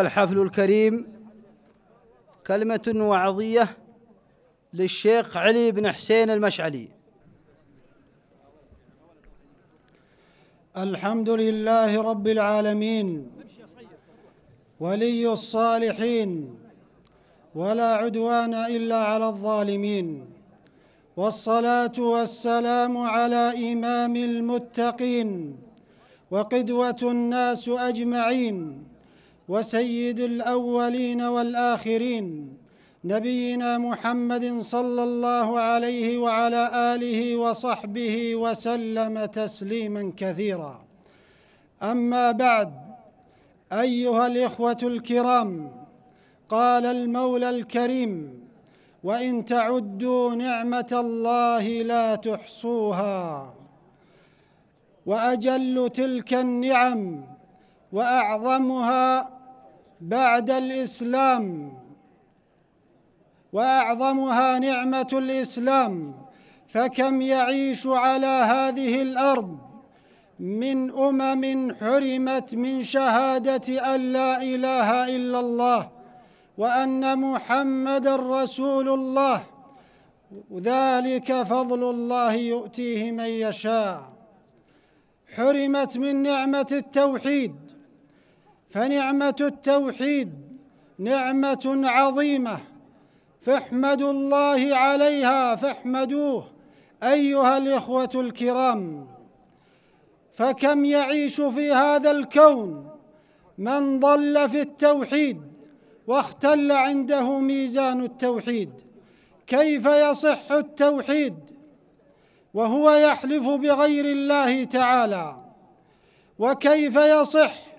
الحفل الكريم كلمة وعظية للشيخ علي بن حسين المشعلي. الحمد لله رب العالمين ولي الصالحين ولا عدوان إلا على الظالمين والصلاة والسلام على إمام المتقين وقدوة الناس أجمعين. وسيد الأولين والآخرين نبينا محمد صلى الله عليه وعلى آله وصحبه وسلم تسليما كثيرا. أما بعد أيها الإخوة الكرام قال المولى الكريم وإن تعدوا نعمة الله لا تحصوها وأجل تلك النعم وأعظمها بعد الإسلام وأعظمها نعمة الإسلام فكم يعيش على هذه الأرض؟ من أمم حرمت من شهادة أن لا إله إلا الله وأن محمدا رسول الله. ذلك فضل الله يؤتيه من يشاء. حرمت من نعمة التوحيد فنعمة التوحيد نعمة عظيمة فاحمدوا الله عليها فاحمدوه أيها الإخوة الكرام. فكم يعيش في هذا الكون من ضل في التوحيد واختل عنده ميزان التوحيد؟ كيف يصح التوحيد؟ وهو يحلف بغير الله تعالى. وكيف يصح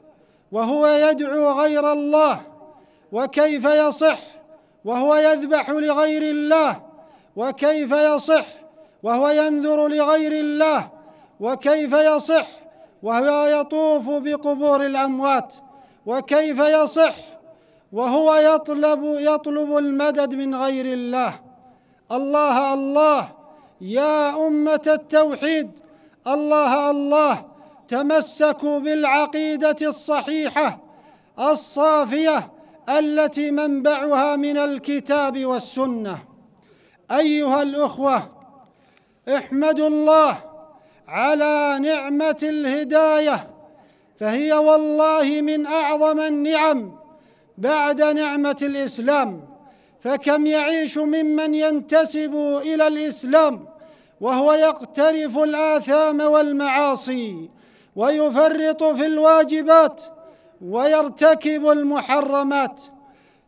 وهو يدعو غير الله وكيف يصح؟ وهو يذبح لغير الله وكيف يصح؟ وهو ينذر لغير الله وكيف يصح؟ وهو يطوف بقبور الأموات وكيف يصح؟ وهو يطلب يطلب المدد من غير الله. الله الله يا أمة التوحيد الله الله تمسكوا بالعقيدة الصحيحة الصافية التي منبعها من الكتاب والسنة. أيها الأخوة احمدوا الله على نعمة الهداية فهي والله من أعظم النعم بعد نعمة الإسلام. فكم يعيش ممن ينتسب إلى الإسلام وهو يقترف الآثام والمعاصي ويفرط في الواجبات ويرتكب المحرمات.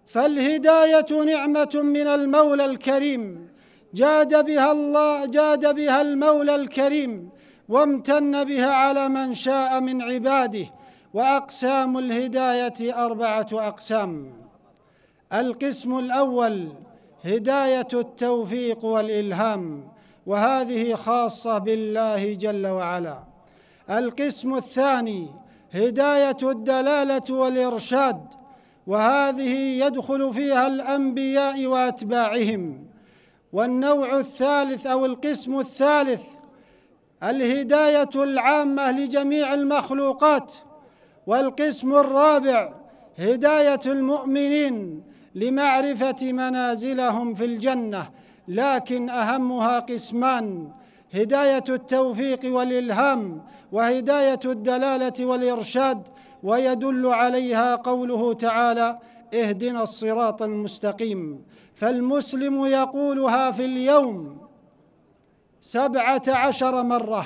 فالهداية نعمة من المولى الكريم. جاد بها الله جاد بها المولى الكريم. وامتن بها على من شاء من عباده. وأقسام الهداية أربعة أقسام. القسم الأول هداية التوفيق والإلهام. وهذه خاصة بالله جل وعلا. القسم الثاني هداية الدلالة والإرشاد وهذه يدخل فيها الأنبياء وأتباعهم. والنوع الثالث أو القسم الثالث الهداية العامة لجميع المخلوقات والقسم الرابع هداية المؤمنين لمعرفة منازلهم في الجنة. لكن أهمها قسمان هداية التوفيق والإلهام وهداية الدلالة والإرشاد ويدل عليها قوله تعالى اهدنا الصراط المستقيم فالمسلم يقولها في اليوم سبعة عشر مرة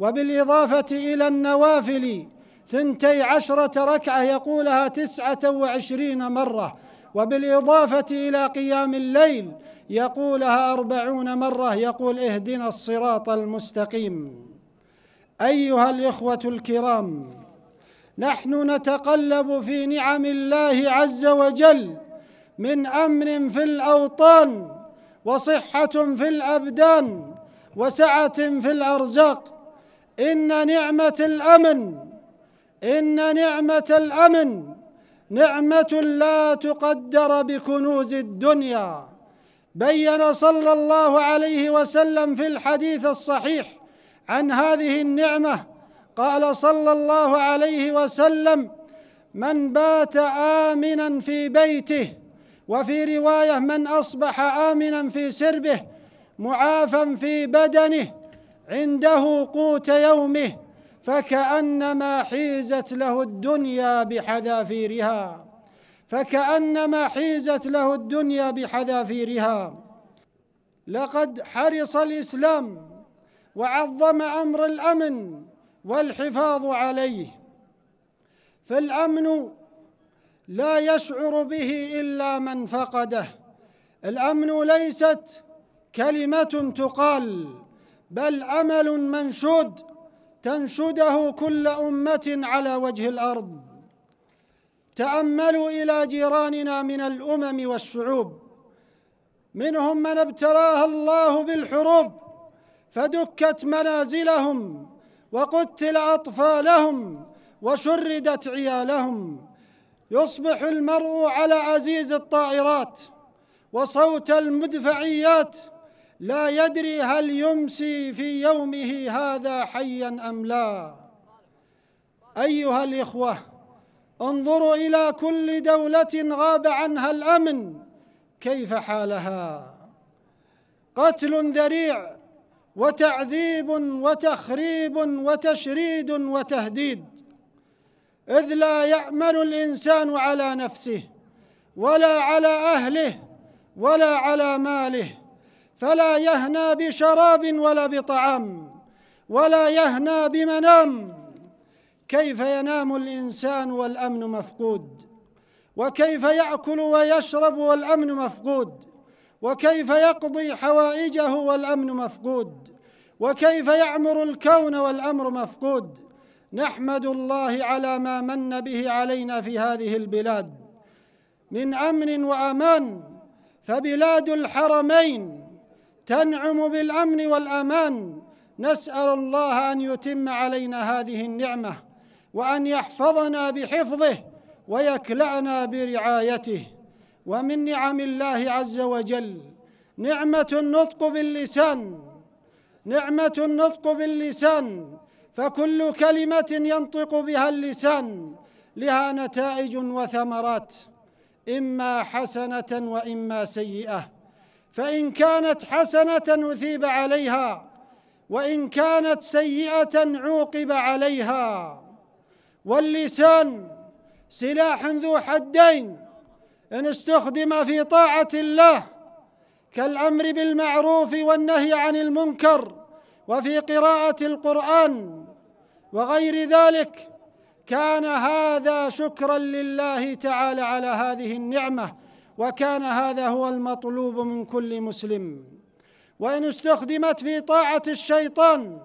وبالإضافة إلى النوافل ثنتي عشرة ركعة يقولها تسعة وعشرين مرة وبالإضافة إلى قيام الليل يقولها أربعون مرة يقول اهدنا الصراط المستقيم أيها الإخوة الكرام نحن نتقلب في نعم الله عز وجل من أمن في الأوطان وصحة في الأبدان وسعة في الأرزاق. إن نعمة الأمن إن نعمة الأمن نعمة لا تقدر بكنوز الدنيا. بين صلى الله عليه وسلم في الحديث الصحيح عن هذه النعمة قال صلى الله عليه وسلم من بات آمنا في بيته وفي رواية من أصبح آمنا في سربه معافى في بدنه عنده قوت يومه فكأنما حيزت له الدنيا بحذافيرها فكأنما حيزت له الدنيا بحذافيرها لقد حرص الإسلام وعظم أمر الأمن والحفاظ عليه. فالأمن لا يشعر به إلا من فقده. الأمن ليست كلمة تقال بل أمل منشود تنشده كل أمة على وجه الأرض. تأملوا إلى جيراننا من الأمم والشعوب منهم من ابتلاه الله بالحروب فدكت منازلهم وقتل أطفالهم وشردت عيالهم. يصبح المرء على عزيز الطائرات وصوت المدفعيات. لا يدري هل يمسي في يومه هذا حيا أم لا. أيها الإخوة انظروا إلى كل دولة غاب عنها الأمن. كيف حالها؟ قتل ذريع وتعذيب وتخريب وتشريد وتهديد. إذ لا يامن الإنسان على نفسه ولا على أهله ولا على ماله. فلا يهنى بشراب ولا بطعام ولا يهنى بمنام. كيف ينام الإنسان والأمن مفقود؟ وكيف يأكل ويشرب والأمن مفقود؟ وكيف يقضي حوائجه والأمن مفقود؟ وكيف يعمر الكون والأمر مفقود؟ نحمد الله على ما من به علينا في هذه البلاد. من أمن وأمان فبلاد الحرمين تنعم بالأمن والأمان. نسأل الله أن يتم علينا هذه النعمة وأن يحفظنا بحفظه ويكلأنا برعايته. ومن نعم الله عز وجل نعمة النطق باللسان نعمة النطق باللسان فكل كلمة ينطق بها اللسان لها نتائج وثمرات إما حسنة وإما سيئة. فإن كانت حسنة أثيب عليها وإن كانت سيئة عوقب عليها. واللسان سلاح ذو حدين إن استخدم في طاعة الله كالأمر بالمعروف والنهي عن المنكر وفي قراءة القرآن وغير ذلك كان هذا شكرا لله تعالى على هذه النعمة وكان هذا هو المطلوب من كل مسلم. وإن استخدمت في طاعة الشيطان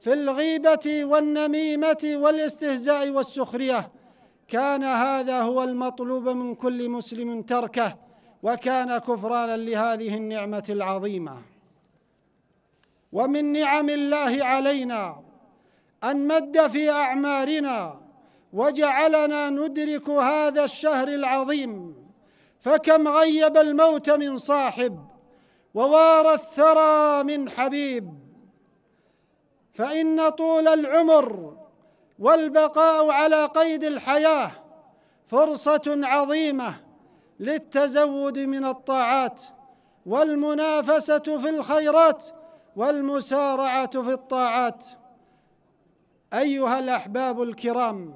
في الغيبة والنميمة والإستهزاء والسخرية كان هذا هو المطلوب من كل مسلم تركه وكان كفرانا لهذه النعمة العظيمة. ومن نعم الله علينا أن مد في أعمارنا وجعلنا ندرك هذا الشهر العظيم فكم غيب الموت من صاحب ووار الثرى من حبيب. فإن طول العمر والبقاء على قيد الحياة فرصة عظيمة للتزود من الطاعات والمنافسة في الخيرات والمسارعة في الطاعات. أيها الأحباب الكرام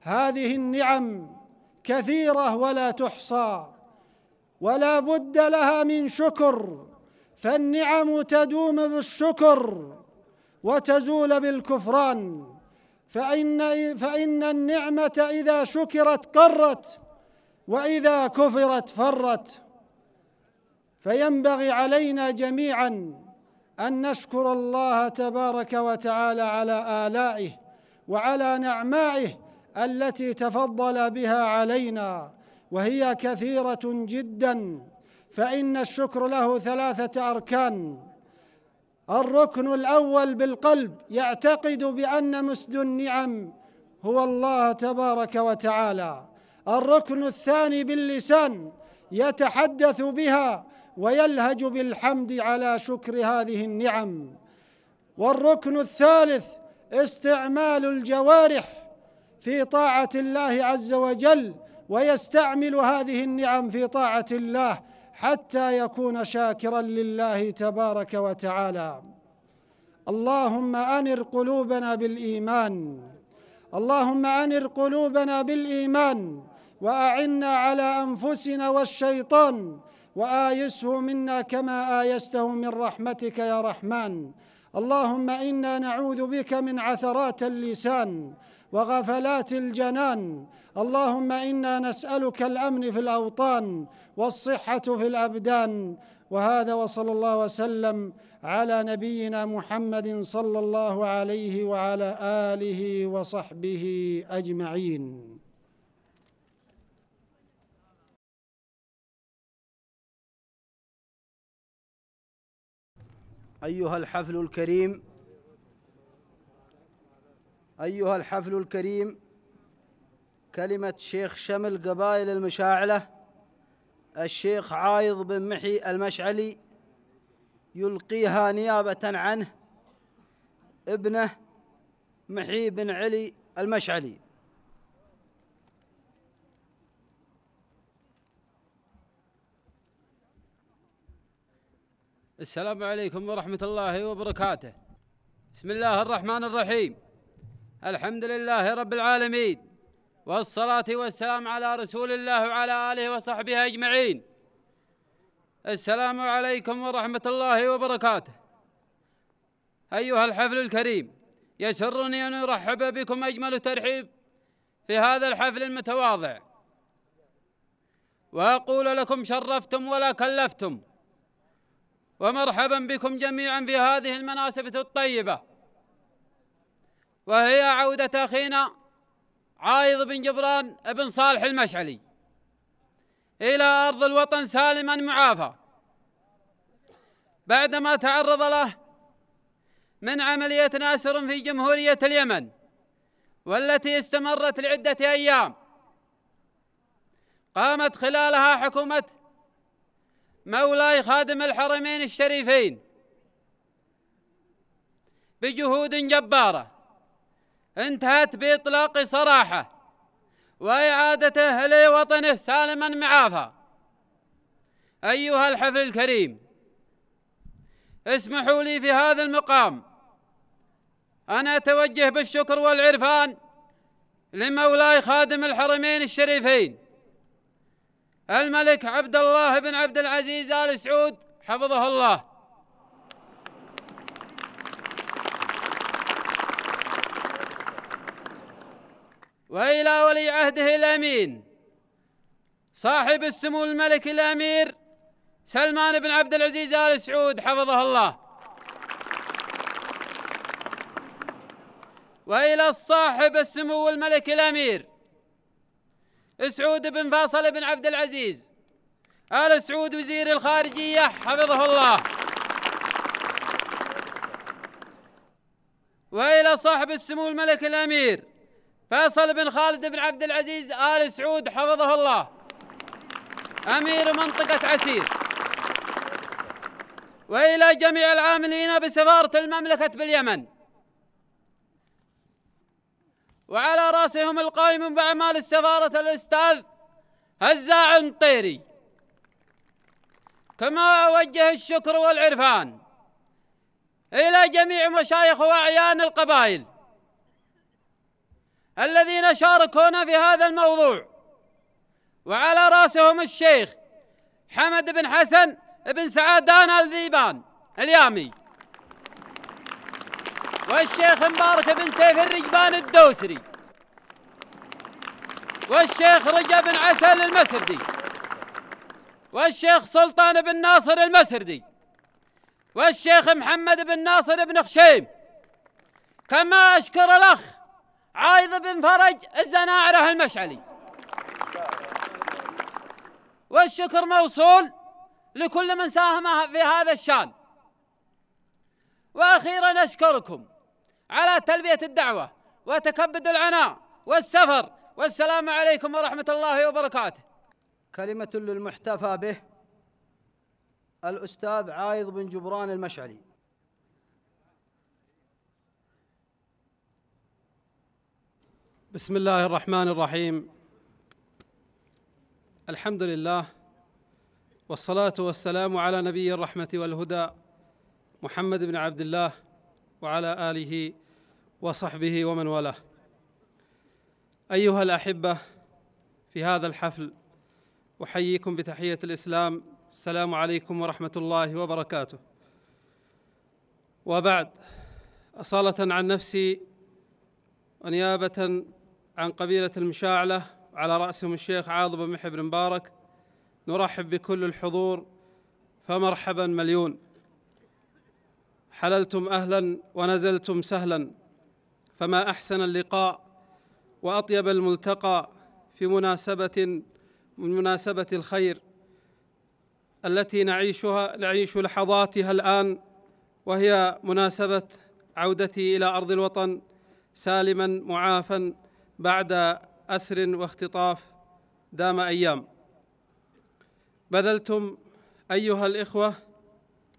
هذه النعم كثيرة ولا تحصى ولا بد لها من شكر فالنعم تدوم بالشكر وتزول بالكفران. فإن, فإن النعمة إذا شكرت قرت وإذا كفرت فرت. فينبغي علينا جميعا أن نشكر الله تبارك وتعالى على آلائه وعلى نعمائه التي تفضل بها علينا وهي كثيرة جدا. فإن الشكر له ثلاثة أركان. الركن الأول بالقلب يعتقد بأن مسد النعم هو الله تبارك وتعالى. الركن الثاني باللسان يتحدث بها ويلهج بالحمد على شكر هذه النعم. والركن الثالث استعمال الجوارح في طاعة الله عز وجل ويستعمل هذه النعم في طاعة الله. حتى يكون شاكرا لله تبارك وتعالى. اللهم أنر قلوبنا بالإيمان. اللهم أنر قلوبنا بالإيمان. وأعنا على أنفسنا والشيطان. وآيسه منا كما آيسته من رحمتك يا رحمن. اللهم إنا نعوذ بك من عثرات اللسان وغفلات الجنان. اللهم إنا نسألك الأمن في الأوطان والصحة في الأبدان. وهذا وصلى الله وسلم على نبينا محمد صلى الله عليه وعلى آله وصحبه أجمعين. أيها الحفل الكريم أيها الحفل الكريم كلمة شيخ شمل قبائل المشاعلة. الشيخ عايض بن محي المشعلي يلقيها نيابة عنه ابنه محي بن علي المشعلي. السلام عليكم ورحمة الله وبركاته. بسم الله الرحمن الرحيم. الحمد لله رب العالمين. والصلاة والسلام على رسول الله وعلى آله وصحبه أجمعين. السلام عليكم ورحمة الله وبركاته. أيها الحفل الكريم يسرني أن أرحب بكم أجمل ترحيب في هذا الحفل المتواضع. وأقول لكم شرفتم ولا كلفتم. ومرحبا بكم جميعا في هذه المناسبة الطيبة. وهي عودة أخينا عايض بن جبران بن صالح المشعلي. إلى أرض الوطن سالما معافى. بعدما تعرض له من عملية ناسر في جمهورية اليمن والتي استمرت لعدة أيام. قامت خلالها حكومة مولاي خادم الحرمين الشريفين بجهود جبارة. انتهت بإطلاق صراحة واعادته لوطنه سالما معافى أيها الحفل الكريم اسمحوا لي في هذا المقام أن أتوجه بالشكر والعرفان لمولاي خادم الحرمين الشريفين الملك عبد الله بن عبد العزيز آل سعود حفظه الله. وإلى ولي عهده الأمين. صاحب السمو الملك الأمير سلمان بن عبد العزيز آل سعود حفظه الله. وإلى الصاحب السمو الملك الأمير سعود بن فاصل بن عبد العزيز آل سعود وزير الخارجية حفظه الله. وإلى صاحب السمو الملك الأمير فيصل بن خالد بن عبد العزيز آل سعود حفظه الله. أمير منطقة عسير. وإلى جميع العاملين بسفارة المملكة باليمن. وعلى رأسهم القائم بأعمال السفارة الأستاذ هزاع المطيري كما أوجه الشكر والعرفان إلى جميع مشايخ وأعيان القبائل. الذين شاركونا في هذا الموضوع. وعلى رأسهم الشيخ حمد بن حسن بن سعادان الذيبان اليامي. والشيخ مبارك بن سيف الرجبان الدوسري. والشيخ رجب بن عسل المسردي. والشيخ سلطان بن ناصر المسردي. والشيخ محمد بن ناصر بن خشيم. كما أشكر الأخ عايض بن فرج الزناعرة المشعلي. والشكر موصول لكل من ساهم في هذا الشان. وأخيرا أشكركم على تلبية الدعوة وتكبد العناء والسفر والسلام عليكم ورحمة الله وبركاته. كلمة للمحتفى به الأستاذ عايض بن جبران المشعلي. بسم الله الرحمن الرحيم. الحمد لله والصلاة والسلام على نبي الرحمة والهدى محمد بن عبد الله وعلى آله وصحبه ومن والاه. أيها الأحبة في هذا الحفل أحييكم بتحية الإسلام. السلام عليكم ورحمة الله وبركاته. وبعد أصالة عن نفسي ونيابة عن قبيلة المشاعلة على رأسهم الشيخ عاضب بن محي بن مبارك. نرحب بكل الحضور فمرحبا مليون. حللتم أهلا ونزلتم سهلا فما أحسن اللقاء وأطيب الملتقى في مناسبة من مناسبة الخير التي نعيشها نعيش لحظاتها الآن وهي مناسبة عودتي إلى أرض الوطن سالما معافا. بعد أسر واختطاف دام أيام. بذلتم أيها الإخوة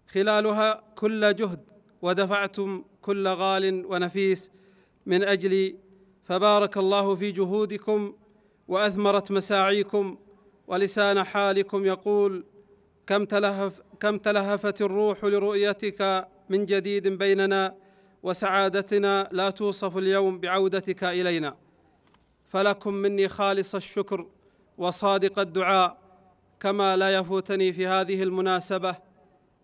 خلالها كل جهد ودفعتم كل غال ونفيس من اجلي فبارك الله في جهودكم وأثمرت مساعيكم ولسان حالكم يقول كم تلهف كم تلهفت الروح لرؤيتك من جديد بيننا وسعادتنا لا توصف اليوم بعودتك إلينا. فلكم مني خالص الشكر وصادق الدعاء كما لا يفوتني في هذه المناسبة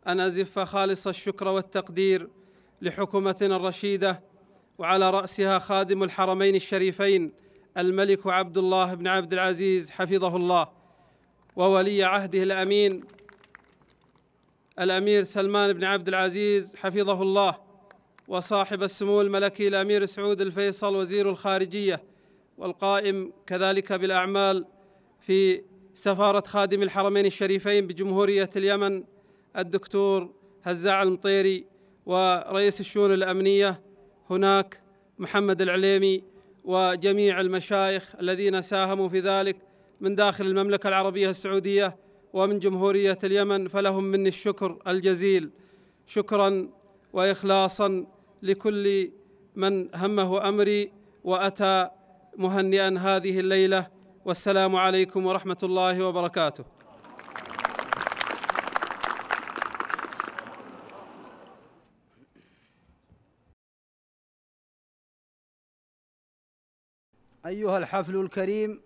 أن أزف خالص الشكر والتقدير لحكومتنا الرشيده وعلى رأسها خادم الحرمين الشريفين الملك عبد الله بن عبد العزيز حفظه الله وولي عهده الأمين الأمير سلمان بن عبد العزيز حفظه الله وصاحب السمو الملكي الأمير سعود الفيصل وزير الخارجية والقائم كذلك بالأعمال في سفارة خادم الحرمين الشريفين بجمهورية اليمن الدكتور هزاع المطيري ورئيس الشؤون الأمنية هناك محمد العليمي وجميع المشايخ الذين ساهموا في ذلك من داخل المملكة العربية السعودية ومن جمهورية اليمن فلهم مني الشكر الجزيل. شكرا واخلاصا لكل من همه أمري وأتى مهنئا هذه الليلة والسلام عليكم ورحمة الله وبركاته. أيها الحفل الكريم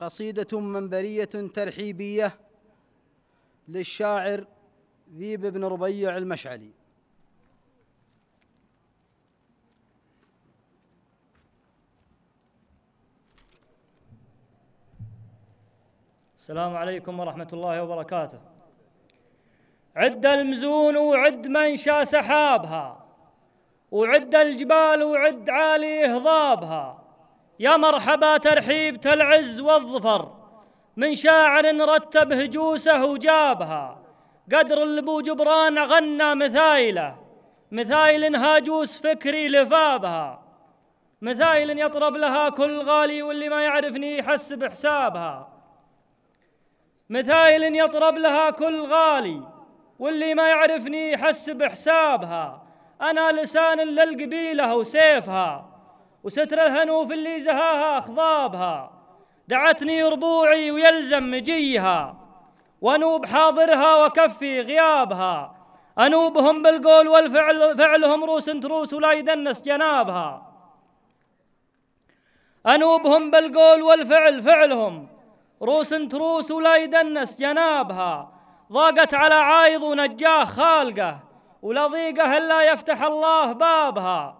قصيدة منبرية ترحيبية للشاعر ذيب بن ربيع المشعلي. السلام عليكم ورحمة الله وبركاته. عد المزون وعد منشا سحابها وعد الجبال وعد عالي هضابها يا مرحبا ترحيبة العز والظفر من شاعر رتب هجوسه وجابها. قدر الأبو جبران غنى مثايله مثايل هاجوس فكري لفابها. مثايل يطرب لها كل غالي واللي ما يعرفني يحس بحسابها. مثايل يطرب لها كل غالي واللي ما يعرفني يحس بحسابها أنا لسان للقبيلة وسيفها وستر الهنوف اللي زهاها أخضابها. دعتني ربوعي ويلزم مجيها وأنوب حاضرها وكفي غيابها. أنوبهم بالقول والفعل فعلهم روس تروس ولا يدنس جنابها. أنوبهم بالقول والفعل فعلهم روس تروس ولا يدنس جنابها. ضاقت على عايض ونجاه خالقه ولضيقه إلا يفتح الله بابها.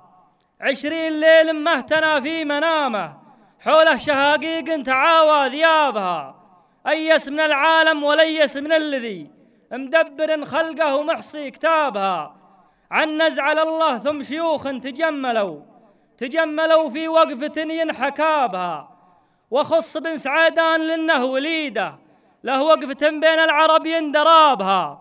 عشرين ليل مهتنا في منامه حوله شهاقيق تعاوى ذيابها. أيس من العالم وليس من الذي مدبر خلقه ومحصي كتابها. عن نزع الله ثم شيوخ تجملوا تجملوا في وقفة ينحكابها وخص بن سعادان لأنه وليدة. له وقفة بين العرب يندرابها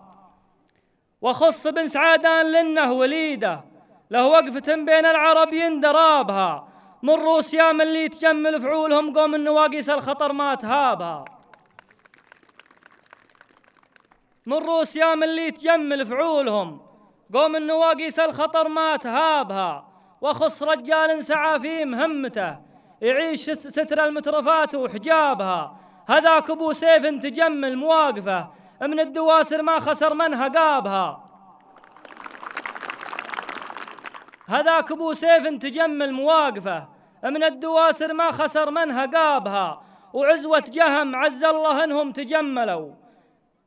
وخص بن سعادان لأنه وليدة. له وقفة بين العرب يندرابها من روسيا من اللي يتجمل فعولهم قوم النواقيس الخطر ما تهابها. من روسيا من اللي يتجمل فعولهم قوم النواقيس الخطر ما تهابها. وخص رجال سعى في مهمته. يعيش ستر المترفات وحجابها. هذاك ابو سيف تجمل مواقفه. من الدواسر ما خسر منها قابها هذاك ابو سيف تجمل مواقفه. من الدواسر ما خسر منها قابها وعزوة جهم عز الله إنهم تجملوا.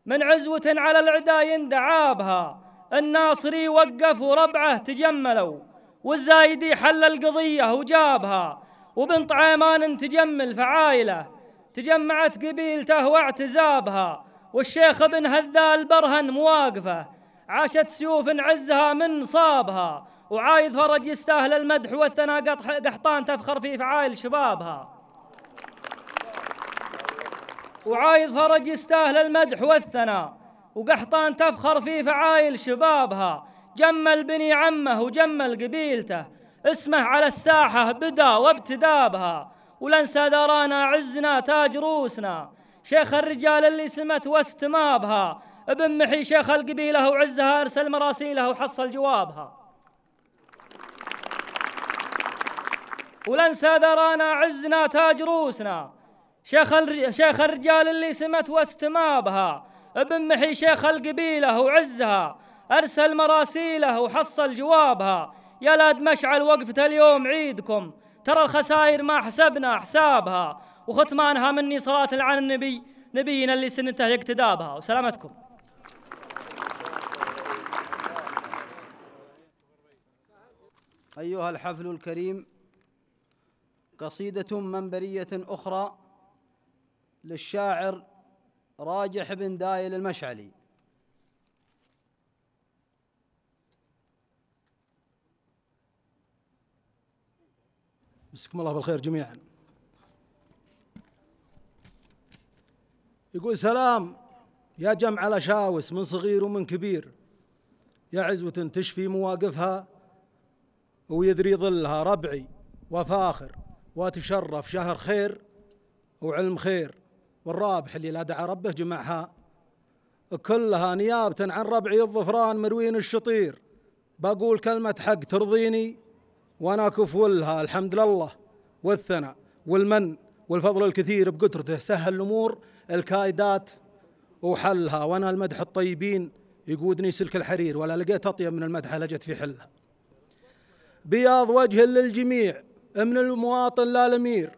من عزوة على العدا يندعابها الناصري وقف وربعه تجملوا. والزايدي حل القضية وجابها. وبنت عيمان تجمل فعايله تجمعت قبيلته واعتزابها والشيخ ابن هذال برهن مواقفه عاشت سيوف عزها من صابها وعايد فرج يستاهل المدح والثناء قحطان تفخر في فعايل شبابها. وعايد فرج يستاهل المدح والثناء وقحطان تفخر في فعايل شبابها جمل بني عمه وجمل قبيلته اسمه على الساحة بدا وابتدابها ولنسى درانا عزنا تاج روسنا. شيخ الرجال اللي سمت واستمابها ابن محي شيخ القبيلة وعزها أرسل مراسيله وحصل جوابها. ولنسى درانا عزنا تاج روسنا. شيخ شيخ الرجال اللي سمت واستمابها ابن محي شيخ القبيلة وعزها أرسل مراسيله وحصل جوابها. يا لاد مشعل وقفة اليوم عيدكم. ترى الخسائر ما حسبنا حسابها وختمانها مني صلاة على النبي نبينا اللي سنته يقتدابها وسلامتكم. أيها الحفل الكريم قصيدة منبرية أخرى للشاعر راجح بن دايل المشعلي. مسكم الله بالخير جميعا. يقول سلام يا جمع الأشاوس من صغير ومن كبير. يا عزوة تشفي مواقفها ويذري ظلها ربعي وفاخر وتشرف شهر خير وعلم خير. والرابح اللي لا دعا ربه جمعها. كلها نيابة عن ربعي الظفران مروين الشطير. بقول كلمة حق ترضيني وأنا كفو لها الحمد لله والثناء والمن والفضل الكثير بقدرته. سهل الأمور الكايدات وحلها. وأنا المدح الطيبين يقودني سلك الحرير ولا لقيت أطيب من المدح لجت في حلها. بياض وجه للجميع من المواطن لا الامير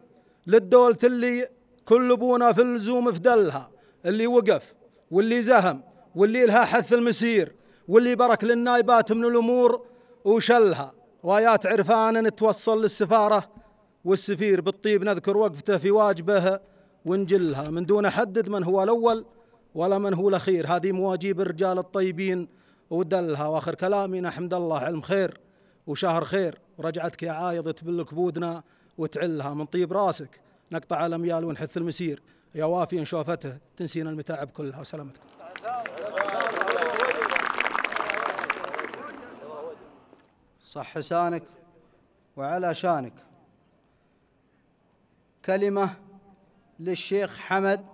للدولة اللي كل ابونا في اللزوم فدلها اللي وقف واللي زهم واللي لها حث المسير. واللي برك للنايبات من الأمور وشلها. وايات عرفان نتوصل للسفارة والسفير بالطيب نذكر وقفته في واجبه ونجلها. من دون حدد من هو الأول ولا من هو الأخير. هذه مواجيب الرجال الطيبين ودلها. وآخر كلامي نحمد الله علم خير وشهر خير. ورجعتك يا عايض تبل كبودنا وتعلها من طيب راسك. نقطع الاميال ونحث المسير. يا وافي شوفته تنسينا المتاعب كلها. وسلامتكم. صح لسانك وعلى شانك. كلمة للشيخ حمد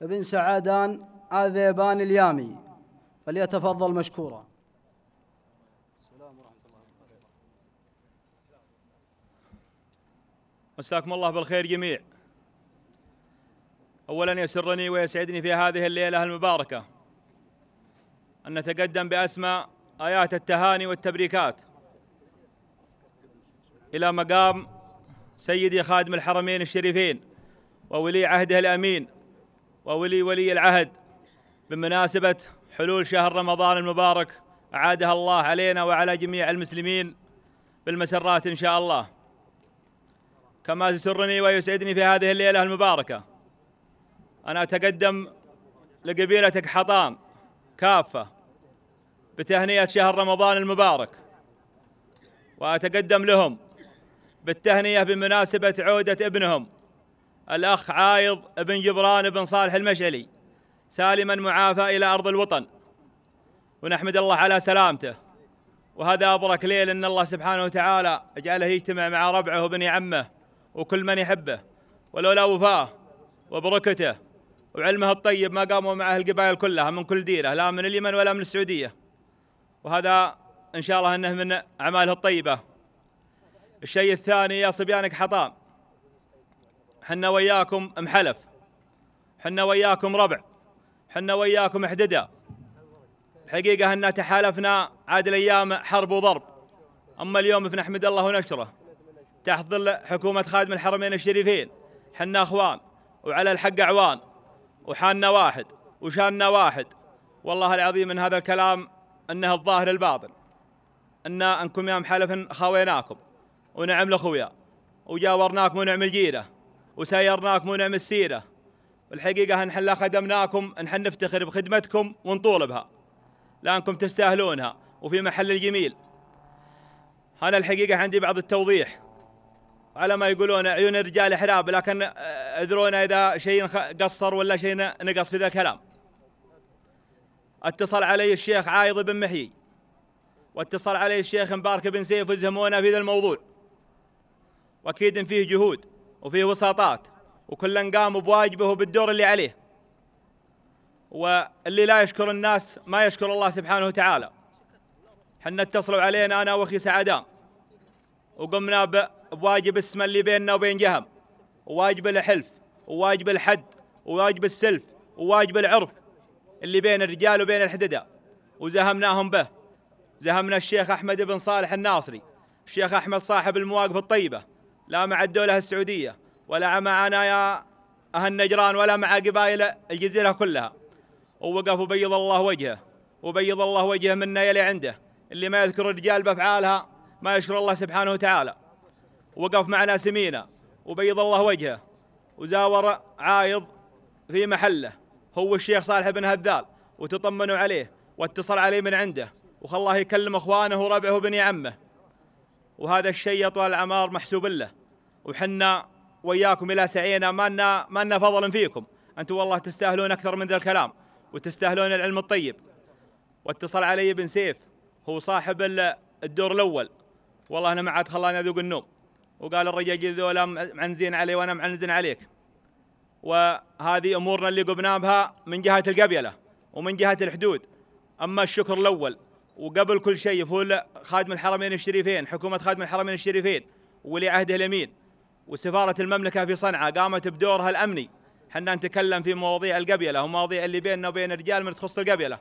بن سعادان آذيبان اليامي فليتفضل مشكورا. مساكم الله بالخير جميع. اولا يسرني ويسعدني في هذه الليلة المباركة أن نتقدم بأسماء آيات التهاني والتبريكات. إلى مقام سيدي خادم الحرمين الشريفين وولي عهده الأمين وولي ولي العهد بمناسبة حلول شهر رمضان المبارك أعادها الله علينا وعلى جميع المسلمين بالمسرات إن شاء الله. كما يسرني ويسعدني في هذه الليلة المباركة أنا أتقدم لقبيله حطان كافة بتهنئة شهر رمضان المبارك وأتقدم لهم بالتهنئة بمناسبة عودة ابنهم. الأخ عايض بن جبران بن صالح المشعلي سالما معافى إلى أرض الوطن. ونحمد الله على سلامته. وهذا أبرك ليل أن الله سبحانه وتعالى جعله يجتمع مع ربعه وبني عمه وكل من يحبه. ولولا وفاه وبركته وعلمه الطيب ما قاموا معه القبائل كلها من كل ديرة لا من اليمن ولا من السعودية. وهذا إن شاء الله إنه من أعماله الطيبة. الشيء الثاني يا صبيانك حطام. حنا وياكم محلف حنا وياكم ربع. حنا وياكم احددا. الحقيقة أن تحالفنا عاد الأيام حرب وضرب. أما اليوم فنحمد الله ونشره تحت ظل حكومة خادم الحرمين الشريفين. حنا أخوان وعلى الحق أعوان. وحالنا واحد وشاننا واحد. والله العظيم من هذا الكلام أنه الظاهر الباطن. أن أنكم يا محلف خاويناكم. ونعم الأخويا وجاورناكم ونعم الجيرة. وسيرناكم ونعم السيرة. والحقيقة نحن خدمناكم نحن نفتخر بخدمتكم ونطول بها لأنكم تستاهلونها. وفي محل الجميل. أنا الحقيقة عندي بعض التوضيح. على ما يقولون عيون الرجال حراب لكن اذرونا إذا شيء قصر ولا شيء نقص في ذا الكلام. اتصل علي الشيخ عايض بن محيي واتصل علي الشيخ مبارك بن سيف وزهمونا في ذا الموضوع. وأكيد فيه جهود وفيه وساطات وكل قام بواجبه وبالدور اللي عليه. واللي لا يشكر الناس ما يشكر الله سبحانه وتعالى. حنا اتصلوا علينا أنا وأخي سعدان وقمنا بواجب اسم اللي بيننا وبين جهم. وواجب الحلف وواجب الحد وواجب السلف وواجب العرف اللي بين الرجال وبين الحددة وزهمناهم به. زهمنا الشيخ أحمد بن صالح الناصري الشيخ أحمد صاحب المواقف الطيبة. لا مع الدولة السعودية ولا معنا يا أهل نجران ولا مع قبائل الجزيرة كلها. ووقف وبيض الله وجهه وبيض الله وجهه منا يلي عنده. اللي ما يذكر الرجال بأفعالها ما يشكر الله سبحانه وتعالى. وقف معنا سمينة وبيض الله وجهه وزاور عايض في محله. هو الشيخ صالح بن هذال وتطمنوا عليه واتصل عليه من عنده. وخلاه يكلم إخوانه وربعه وبني عمه. وهذا الشيء يا طوال العمار محسوب له. وحنا وياكم إلى سعينا. ما لنا ما لنا فضل فيكم. أنتم والله تستاهلون أكثر من ذا الكلام وتستاهلون العلم الطيب. واتصل علي ابن سيف هو صاحب الدور الأول. والله أنا ما عاد خلاني أذوق النوم. وقال الرجال ذولا معنزين علي وأنا معنزين عليك. وهذه أمورنا اللي قمنا بها من جهة القبيلة ومن جهة الحدود. أما الشكر الأول وقبل كل شيء فهو لخادم الحرمين الشريفين حكومة خادم الحرمين الشريفين ولي عهده الأمين وسفارة المملكة في صنعاء قامت بدورها الأمني. حنا نتكلم في مواضيع القبيلة ومواضيع اللي بيننا وبين الرجال من تخص القبيلة.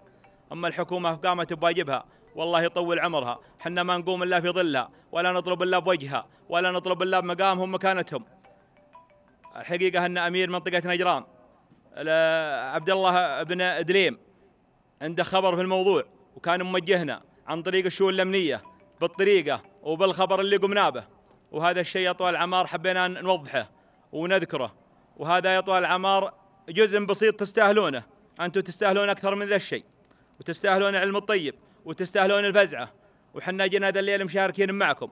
أما الحكومة قامت بواجبها. والله يطول عمرها. حنا ما نقوم إلا في ظلها ولا نطلب إلا بوجهها ولا نطلب إلا بمقامهم مكانتهم الحقيقة أن أمير منطقة نجران عبد الله بن إدليم عنده خبر في الموضوع وكان موجهنا عن طريق الشؤون الأمنية بالطريقة وبالخبر اللي قمنا به. وهذا الشيء يا طوال العمار حبينا نوضحه ونذكره. وهذا يا طوال العمار جزء بسيط تستاهلونه. أنتم تستاهلون أكثر من ذا الشيء وتستاهلون العلم الطيب وتستاهلون الفزعة. وحنا جينا هذا الليل مشاركين معكم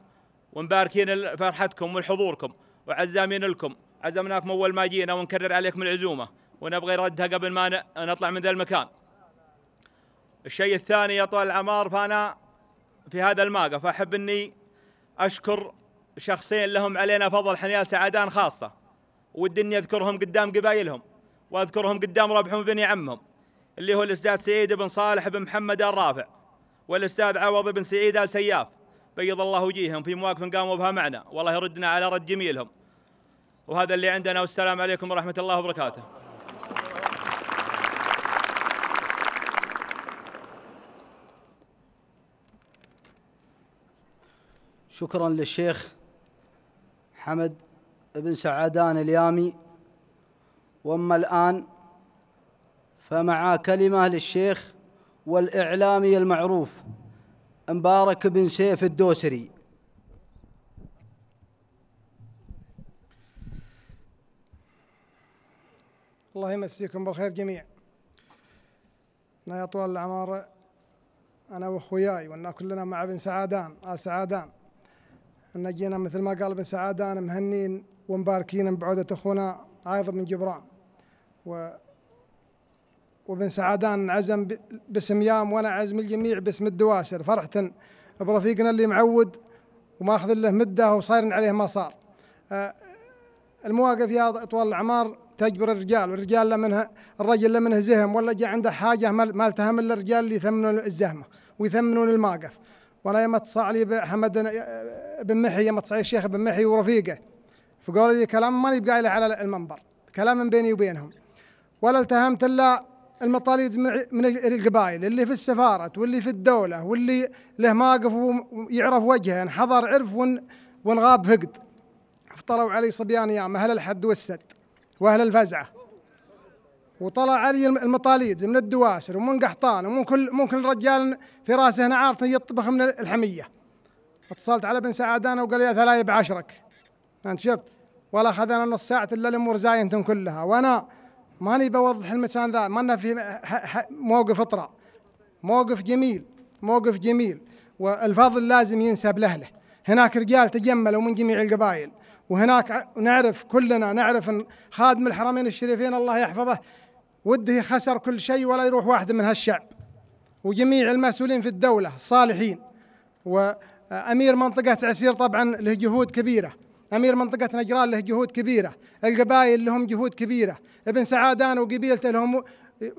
ومباركين فرحتكم وحضوركم وعزامين لكم. عزمناكم أول ما جينا ونكرر عليكم العزومة ونبغي ردها قبل ما نطلع من ذا المكان. الشيء الثاني يا طوال العمار فأنا في هذا الموقف أحب إني أشكر شخصين لهم علينا فضل حنيال سعدان خاصة. إني أذكرهم قدام قبايلهم وأذكرهم قدام ربعهم بني عمهم اللي هو الأستاذ سعيد بن صالح بن محمد الرافع والأستاذ عوض بن سعيد آل سياف. بيض الله وجيههم في مواقف قاموا بها معنا والله يردنا على رد جميلهم. وهذا اللي عندنا والسلام عليكم ورحمة الله وبركاته. شكرا للشيخ. حمد بن سعدان اليامي. وأما الآن فمع كلمة للشيخ والاعلامي المعروف مبارك بن سيف الدوسري. الله يمسيكم بالخير جميع يا طوال العمار أنا وأخوياي وأن كلنا مع ابن سعادان آل سعادان ان جينا مثل ما قال ابن سعادان مهنين ومباركين بعودة أخونا عايض بن جبران. و وابن سعادان عزم باسم يام وأنا عزم الجميع باسم الدواسر. فرحة برفيقنا اللي معود وماخذ له مدة وصاير عليه ما صار. المواقف يا طوال الأعمار تجبر الرجال والرجال لا منها الرجل لا منه زهم ولا جاء عنده حاجة ما التهم إلا الرجال اللي يثمنون الزهمة ويثمنون الماقف. وأنا يوم اتصل لي بحمد بن محي يمة صحيح الشيخ بن محي ورفيقة. فقالوا لي كلام ما يبقى له على المنبر كلام من بيني وبينهم. ولا التهمت إلا المطاليد من القبائل اللي في السفارة واللي في الدولة واللي له ماقف ويعرف وجهه ان حضر عرف وانغاب فقد. افطروا علي صبيان أيام أهل الحد والسد وأهل الفزعة. وطلع علي المطاليد من الدواسر ومن قحطان ومن كل ممكن رجال في راسه نعار يطبخ من الحمية. اتصلت على بن سعادان وقال يا ثلاثة بعشرك أنت شفت؟ ولا أخذنا نص ساعة إلا الأمور زاينتم كلها. وأنا ماني بوضح المكان ذا ما في موقف اطرا موقف جميل موقف جميل. والفضل لازم ينسب لأهله. هناك رجال تجملوا من جميع القبائل. وهناك نعرف كلنا نعرف إن خادم الحرمين الشريفين الله يحفظه وده خسر كل شيء ولا يروح واحد من هالشعب. وجميع المسؤولين في الدولة صالحين. وأمير منطقة عسير طبعا له جهود كبيرة. أمير منطقة نجران له جهود كبيرة. القبائل لهم جهود كبيرة. ابن سعادان وقبيلته لهم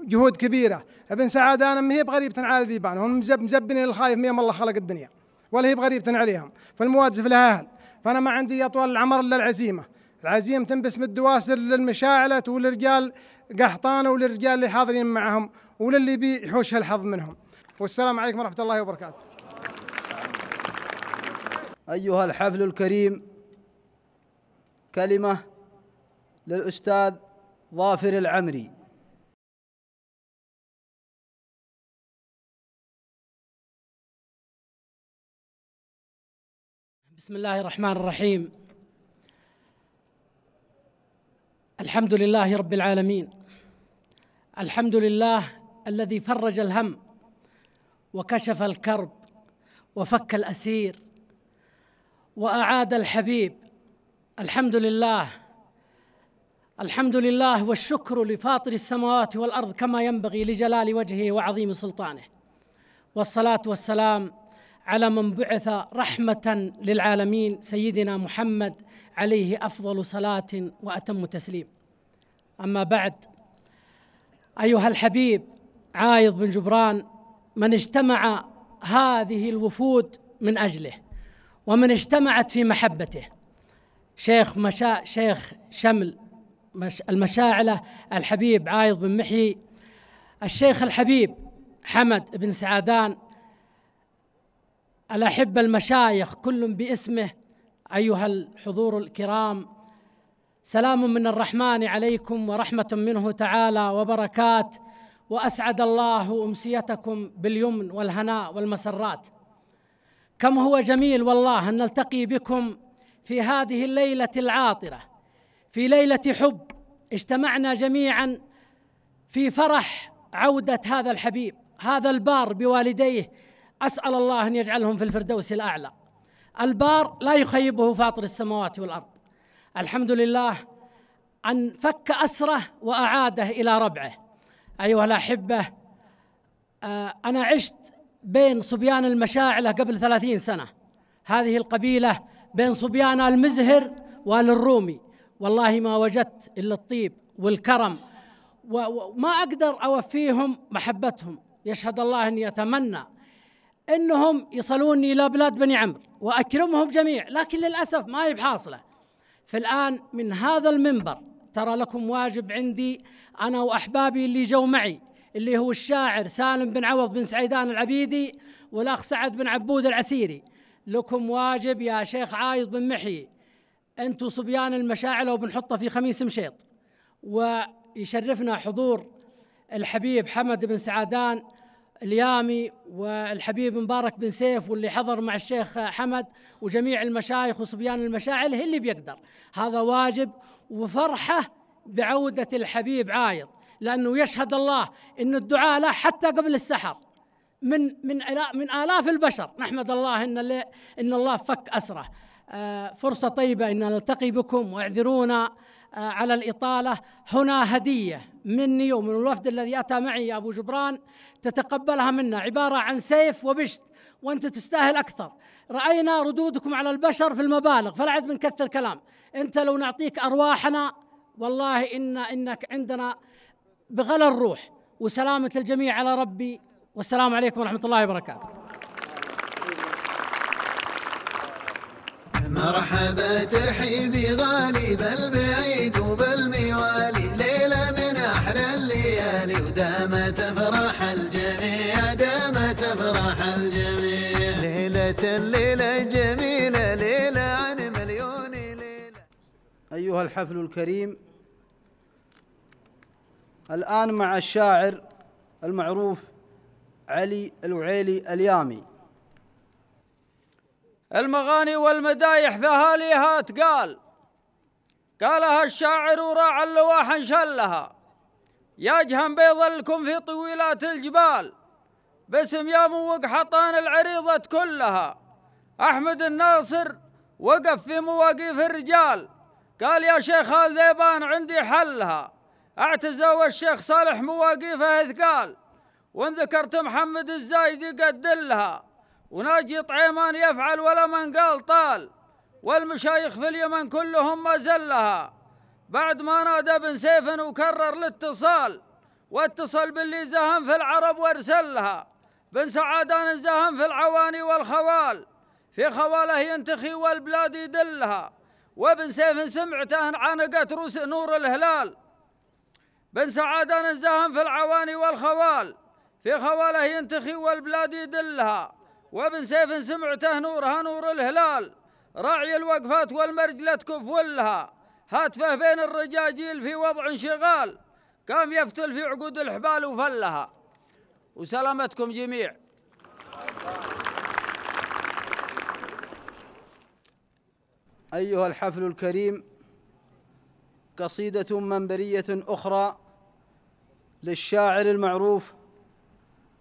جهود كبيرة. ابن سعادان ما هي بغريبة على ذيبان. هم مزبنين الخايف ميم الله خلق الدنيا. ولا هي بغريبة عليهم. فالمواجف لها أهل فأنا ما عندي أطول العمر إلا العزيمة. العزيمة من الدواسر للمشاعلة والرجال قحطانة وللرجال اللي حاضرين معهم وللي بيحوش هالحظ منهم. والسلام عليكم ورحمة الله وبركاته. أيها الحفل الكريم كلمة للأستاذ ظافر العمري. بسم الله الرحمن الرحيم. الحمد لله رب العالمين. الحمد لله الذي فرج الهم وكشف الكرب وفك الأسير وأعاد الحبيب. الحمد لله. الحمد لله والشكر لفاطر السماوات والأرض كما ينبغي لجلال وجهه وعظيم سلطانه. والصلاة والسلام على من بعث رحمة للعالمين سيدنا محمد عليه أفضل صلاة وأتم تسليم. أما بعد أيها الحبيب عايض بن جبران من اجتمع هذه الوفود من أجله ومن اجتمعت في محبته. شيخ مشا شيخ شمل مش المشاعلة الحبيب عايض بن محيي. الشيخ الحبيب حمد بن سعادان الأحبة المشايخ كل باسمه أيها الحضور الكرام. سلام من الرحمن عليكم ورحمة منه تعالى وبركات وأسعد الله أمسيتكم باليمن والهناء والمسرات. كم هو جميل والله أن نلتقي بكم في هذه الليلة العاطرة في ليلة حب اجتمعنا جميعا في فرح عودة هذا الحبيب هذا البار بوالديه. أسأل الله أن يجعلهم في الفردوس الأعلى. البار لا يخيبه فاطر السماوات والأرض. الحمد لله أن فك أسره وأعاده إلى ربعه. أيها الأحبة آه، أنا عشت بين صبيان المشاعلة قبل ثلاثين سنة. هذه القبيلة بين صبيان المزهر والرومي. والله ما وجدت إلا الطيب والكرم. وما أقدر أوفيهم محبتهم. يشهد الله أني أتمنى إنهم يصلوني إلى بلاد بني عمرو وأكرمهم جميع لكن للأسف ما هي بحاصلة. فالآن من هذا المنبر ترى لكم واجب عندي أنا وأحبابي اللي جو معي اللي هو الشاعر سالم بن عوض بن سعيدان العبيدي والأخ سعد بن عبود العسيري. لكم واجب يا شيخ عايض بن محيي. أنتم صبيان المشاعل وبنحطه في خميس مشيط. ويشرفنا حضور الحبيب حمد بن سعادان اليامي والحبيب مبارك بن سيف واللي حضر مع الشيخ حمد وجميع المشايخ وصبيان المشاعل اللي بيقدر. هذا واجب وفرحة بعودة الحبيب عايض لأنه يشهد الله أن الدعاء له حتى قبل السحر من من من آلاف البشر. نحمد الله أن إن الله فك أسره. آه، فرصة طيبة أن نلتقي بكم واعذرونا. على الإطالة. هنا هدية مني ومن الوفد الذي أتى معي يا أبو جبران. تتقبلها منا. عبارة عن سيف وبشت وأنت تستاهل أكثر. رأينا ردودكم على البشر في المبالغ فلا عد من كثر كلام أنت لو نعطيك أرواحنا والله إن إنك عندنا بغلى الروح. وسلامة الجميع على ربي. والسلام عليكم ورحمة الله وبركاته. مرحبا ترحيبي غالي بالبعيد وبالموالي ليلة من أحلى الليالي ودامت فرح الجميع دامت فرح الجميع. ليلة الليلة جميلة ليلة عن مليون ليلة. أيها الحفل الكريم الآن مع الشاعر المعروف علي الوعيلي اليامي. المغاني والمدايح فهاليها تقال. قالها الشاعر وراع اللواح شلها يجهم بيظلكم في طويلات الجبال. باسم يا موق حطان العريضة كلها. أحمد الناصر وقف في مواقيف الرجال. قال يا شيخ الذيبان عندي حلها. اعتزوا الشيخ صالح مواقيفه اثقال وان ذكرت محمد الزايد قدلها. وناجي طعيمان يفعل ولا من قال طال والمشايخ في اليمن كلهم ما زلها. بعد ما نادى بن سيف وكرر الاتصال واتصل باللي زهم في العرب وارسلها. بن سعادان زهم في العواني والخوال. في خواله ينتخي والبلاد يدلها. وابن سيف سمعته عنقت روس نور الهلال. بن سعادان زهم في العواني والخوال. في خواله ينتخي والبلاد يدلها. وابن سيف سمعته نورها نور الهلال. راعي الوقفات والمرجلة كفولها. هاتفه بين الرجاجيل في وضع انشغال. قام يفتل في عقود الحبال وفلها. وسلامتكم جميع. أيها الحفل الكريم قصيدة منبرية أخرى للشاعر المعروف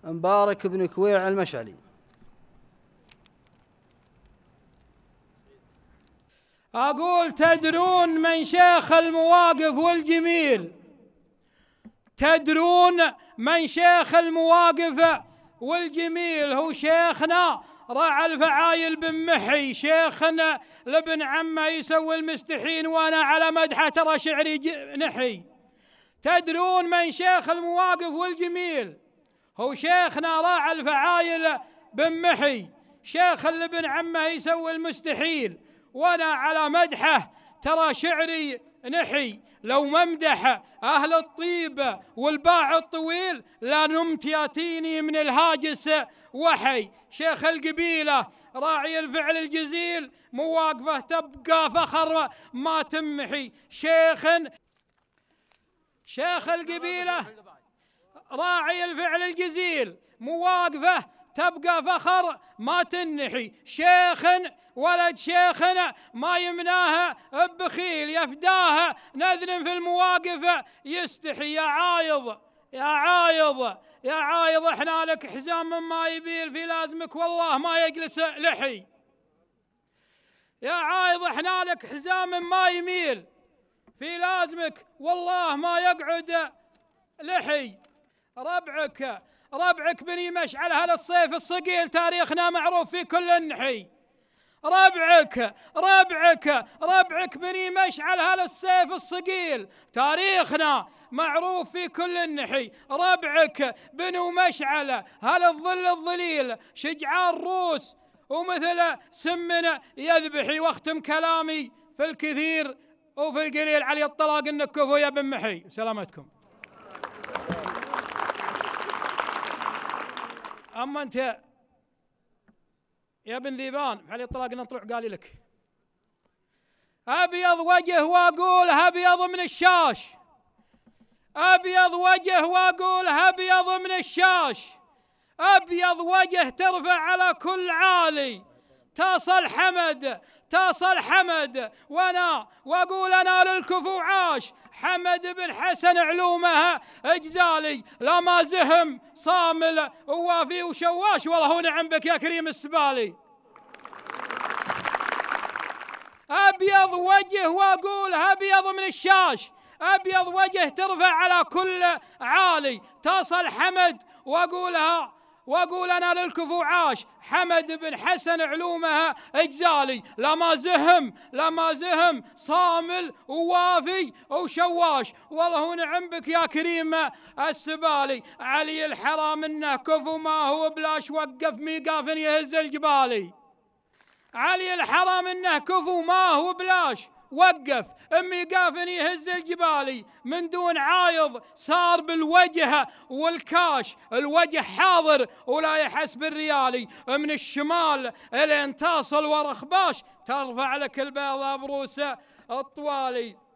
مبارك بن كويع المشعلي. أقول تدرون من شيخ المواقف والجميل. تدرون من شيخ المواقف والجميل. هو شيخنا راعى الفعايل بن محي. شيخنا لابن عمه يسوي المستحين وأنا على مدحه ترى شعري نحي. تدرون من شيخ المواقف والجميل. هو شيخنا راعى الفعايل بن محي. شيخ اللي ابن عمه يسوي المستحيل. وأنا على مدحه. ترى شعري نحي. لو ممدح أهل الطيب والباع الطويل لا نمت يأتيني من الهاجس وحي. شيخ القبيلة راعي الفعل الجزيل. مواقفه تبقى فخر ما تمحي. شيخ شيخ القبيلة راعي الفعل الجزيل. مواقفه تبقى فخر ما تنحي. شيخ ولد شيخنا ما يمناها بخيل يفداها. نذن في المواقف يستحي يا عايض يا عايض يا عايض إحنا لك حزام من ما يبيل في لازمك والله ما يجلس لحي. يا عايض إحنا لك حزام ما يميل في لازمك والله ما يقعد لحي. ربعك ربعك بني مشعل هالصيف الصقيل تاريخنا معروف في كل النحي. ربعك ربعك ربعك بني مشعل هذا السيف الصقيل. تاريخنا معروف في كل النحي. ربعك بنو مشعل هل الظل الظليل. شجعان روس ومثل سمنا يذبحي واختم كلامي في الكثير وفي القليل. علي الطلاق إنك كفو يا بن محي. سلامتكم. أما أنت يا ابن ذيبان علي الطلاق نطلع قال لك. أبيض وجه وأقول أبيض من الشاش. أبيض وجه وأقول أبيض من الشاش. أبيض وجه ترفع على كل عالي. تصل حمد تصل حمد. وأنا وأقول أنا للكفو عاش. حمد بن حسن علومها اجزالي لا ما زهم صامل ووافي وشواش. والله هو نعم بك يا كريم السبالي. أبيض وجه وأقول أبيض من الشاش. أبيض وجه ترفع على كل عالي. تصل حمد وأقولها وأقول أنا للكفو عاش. حمد بن حسن علومها إجزالي. لا ما زهم لا ما زهم صامل ووافي وشواش. والله نعم بك يا كريم السبالي. علي الحرام إنه كفو ما هو بلاش وقف ميقاف يهز الجبالي. علي الحرم إنه كفو ما هو بلاش. وقف. أمي قافني يهز الجبالي. من دون عايض صار بالوجه والكاش. الوجه حاضر ولا يحس بالريالي. من الشمال الين تصل ورا خباش. ترفع لك البيضة بروسة الطوالي.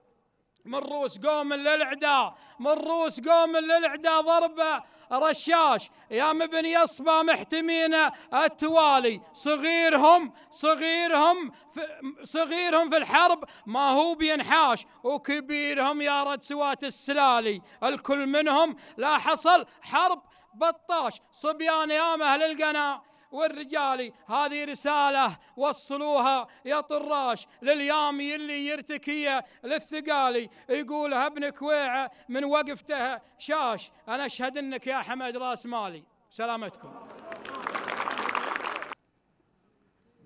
من روس قوم للعداء من روس قوم للعداء ضربة رشاش. يا مبن يصبى محتمين التوالي. صغيرهم صغيرهم صغيرهم في الحرب ما هو بينحاش. وكبيرهم يا رد سوات السلالي. الكل منهم لا حصل حرب بطاش. صبيان يا أهل القناة والرجالي هذه رسالة وصلوها يا طراش لليامي اللي يرتكي للثقالي يقولها ابن كويعة من وقفته. شاش أنا أشهد أنك يا حمد راس مالي. سلامتكم.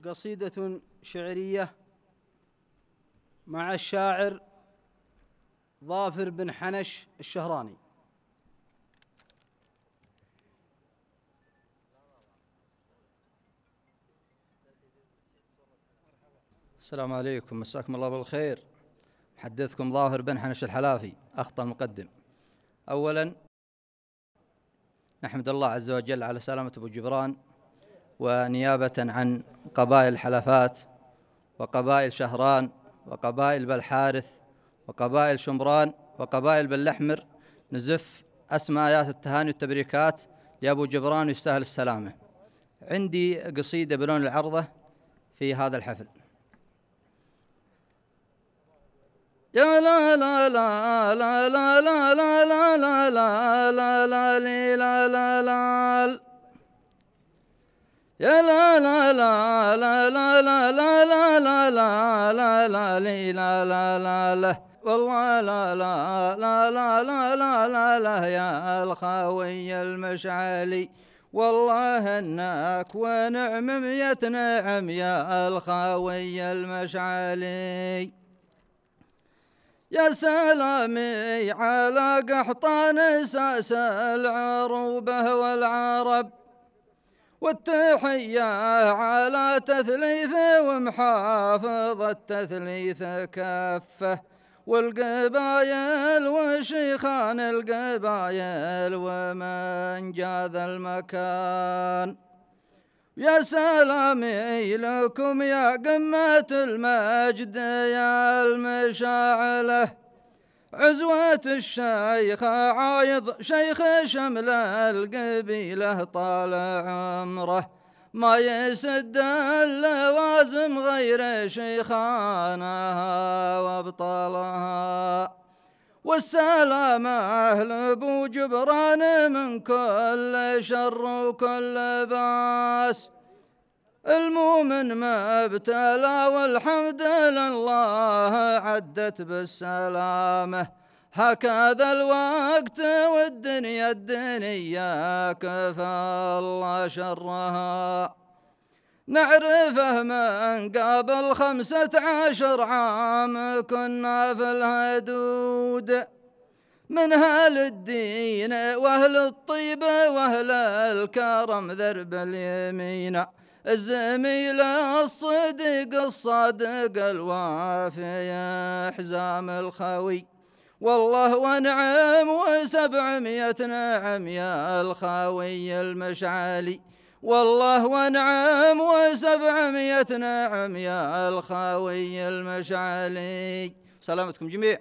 قصيدة شعرية مع الشاعر ظافر بن حنش الشهراني. السلام عليكم مساكم الله بالخير. محدثكم ظاهر بن حنش الحلافي أخطأ المقدم. أولا نحمد الله عز وجل على سلامة أبو جبران ونيابة عن قبائل الحلفات وقبائل شهران وقبائل بالحارث وقبائل شمران وقبائل بالأحمر نزف أسمى آيات التهاني والتبريكات لأبو جبران يستاهل السلامة. عندي قصيدة بلون العرضة في هذا الحفل. يا لا لا لا لا لا لا لا لا لا لا لا لا لا لا لا يا لا لا لا لا لا لا لا لا لا لا لا لا لا لا لا لا والله لا لا لا لا لا لا لا لا يا الخاوي المشعلي والله انك ونعم مية نعم يا الخاوي المشعلي يا سلامي على قحطان ساس العروبة والعرب والتحية على تثليث ومحافظ التثليث كفه والقبايل وشيخان القبايل ومن جاذ المكان. يا سلامي لكم يا قمة المجد يا المشاعلة عزوة الشيخ عايض شيخ شمل القبيلة طال عمره. ما يسد اللوازم غير شيخانها وابطالها والسلامة لأبو جبران من كل شر وكل باس المؤمن ما ابتلى والحمد لله عدت بالسلامة. هكذا الوقت والدنيا الدنيا كفى الله شرها. نعرفه من قبل خمسة عشر عام كنا في الهدود من أهل الدين وأهل الطيب وأهل الكرم ذرب اليمين. الزميل الصديق الصادق الوافي حزام الخوي. والله ونعم وسبعمية نعم يا الخاوي المشعلي. والله ونعم وسبعمية نعم يا الخاوي المشعلي. سلامتكم جميع.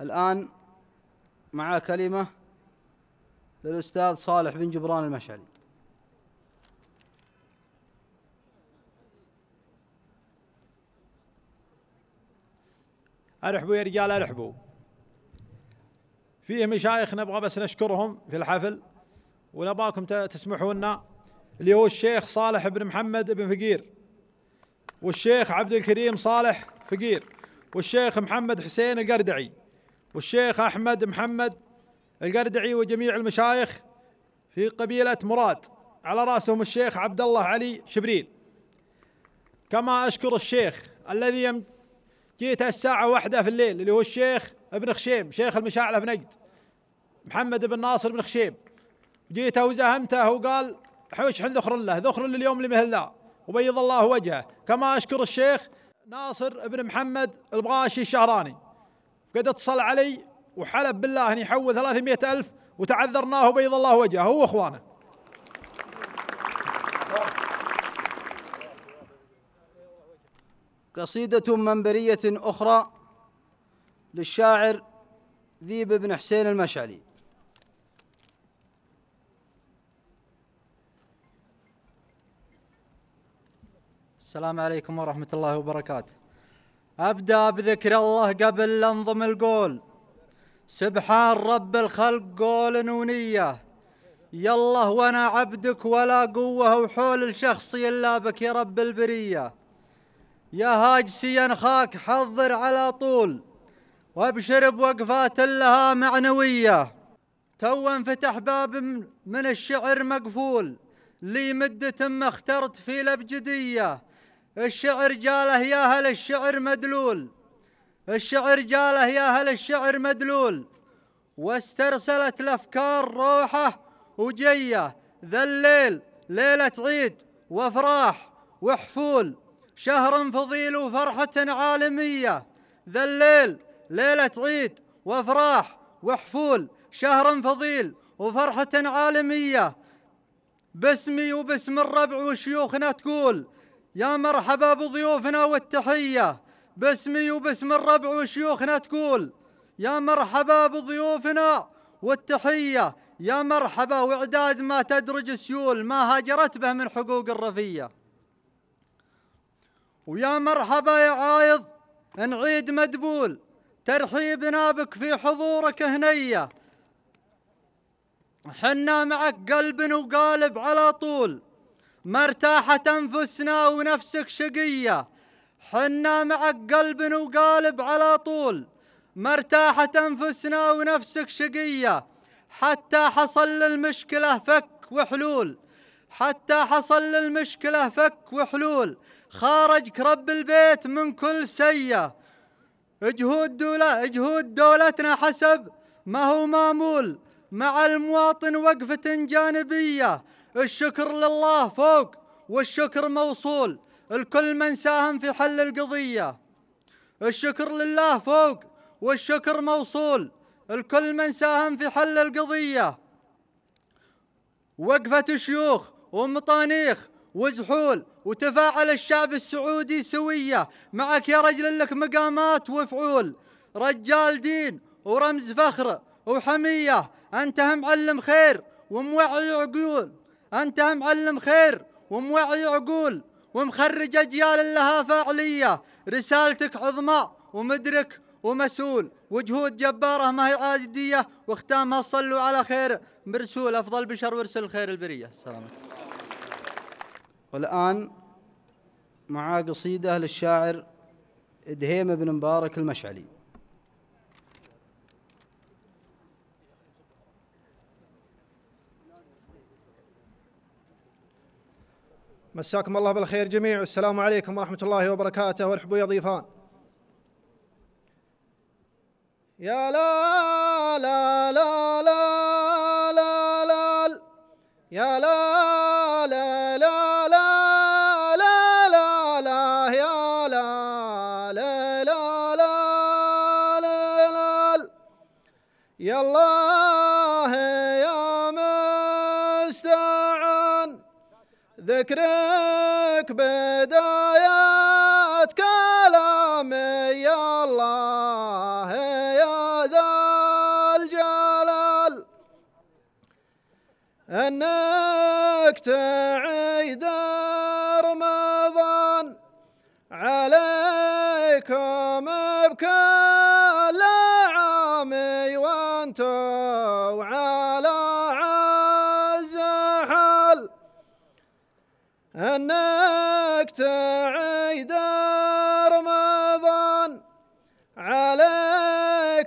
الآن مع كلمة للأستاذ صالح بن جبران المشعلي. أرحبوا يا رجال أرحبوا. فيه مشايخ نبغى بس نشكرهم في الحفل ونباكم تسمحوا لنا اللي هو الشيخ صالح بن محمد بن فقير والشيخ عبد الكريم صالح فقير والشيخ محمد حسين القردعي والشيخ أحمد محمد القردعي وجميع المشايخ في قبيلة مراد. على رأسهم الشيخ عبد الله علي شبريل. كما أشكر الشيخ الذي جيت الساعة واحدة في الليل اللي هو الشيخ ابن خشيم شيخ المشاعلة بنجد محمد بن ناصر بن خشيم. جيته وزهمته وقال حوش حن ذخر له ذخر لليوم لمثل ذا وبيض الله وجهه. كما أشكر الشيخ ناصر بن محمد البغاشي الشهراني. قد اتصل علي وحلف بالله أن يحول ثلاثمائة ألف وتعذرناه بيض الله وجهه هو أخوانه قصيدة منبرية أخرى للشاعر ذيب بن حسين المشعلي. السلام عليكم ورحمة الله وبركاته. أبدأ بذكر الله قبل أنظم القول. سبحان رب الخلق قول ونية يالله وأنا عبدك ولا قوة وحول الشخص إلا بك يا رب البرية. يا هاجسي انخاك حضر على طول. وأبشر بوقفات لها معنوية. تو انفتح باب من الشعر مقفول. لي مدة ما اخترت في الأبجدية. الشعر جاله يا هل الشعر مدلول. الشعر جاله يا هل الشعر مدلول. واسترسلت الأفكار روحه وجيه. ذا الليل ليلة عيد وافراح وحفول. شهر فضيل وفرحة عالمية. ذا الليل ليلة عيد وافراح وحفول. شهر فضيل وفرحة عالمية. باسمي وباسم الربع وشيوخنا تقول يا مرحبا بضيوفنا والتحية. باسمي وباسم الربع وشيوخنا تقول يا مرحبا بضيوفنا والتحية. يا مرحبا وإعداد ما تدرج سيول ما هاجرت به من حقوق الرفية. ويا مرحبا يا عايض نعيد مدبول. ترحيبنا بك في حضورك هنية. حنا معك قلب وقالب على طول. مرتاحة أنفسنا ونفسك شقية. حنا معك قلب وقالب على طول. مرتاحة أنفسنا ونفسك شقية. حتى حصل للمشكلة فك وحلول. حتى حصل للمشكلة فك وحلول. خارجك رب البيت من كل سية جهود دولة جهود دولتنا حسب ما هو مامول مع المواطن وقفة جانبية. الشكر لله فوق والشكر موصول. الكل من ساهم في حل القضية. الشكر لله فوق والشكر موصول. الكل من ساهم في حل القضية. وقفة شيوخ ومطانيخ وزحول وتفاعل الشعب السعودي سوية. معك يا رجل لك مقامات وفعول. رجال دين ورمز فخر وحمية. أنت معلم خير وموعي عقول. أنت معلم خير وموعي عقول. ومخرج أجيال لها فاعلية. رسالتك عظمى ومدرك ومسؤول. وجهود جبارة ما هي عادية. واختامها صلوا على خير. مرسول أفضل بشر وارسل خير البرية. سلامة والآن مع قصيدة للشاعر دهيم بن مبارك المشعلي مساكم الله بالخير جميع والسلام عليكم ورحمة الله وبركاته والحب يا ضيفان يا لا لا لا لا لا لا يا لا ذكرك بدايات كلامي يا الله يا ذا الجلال. أنك تعيد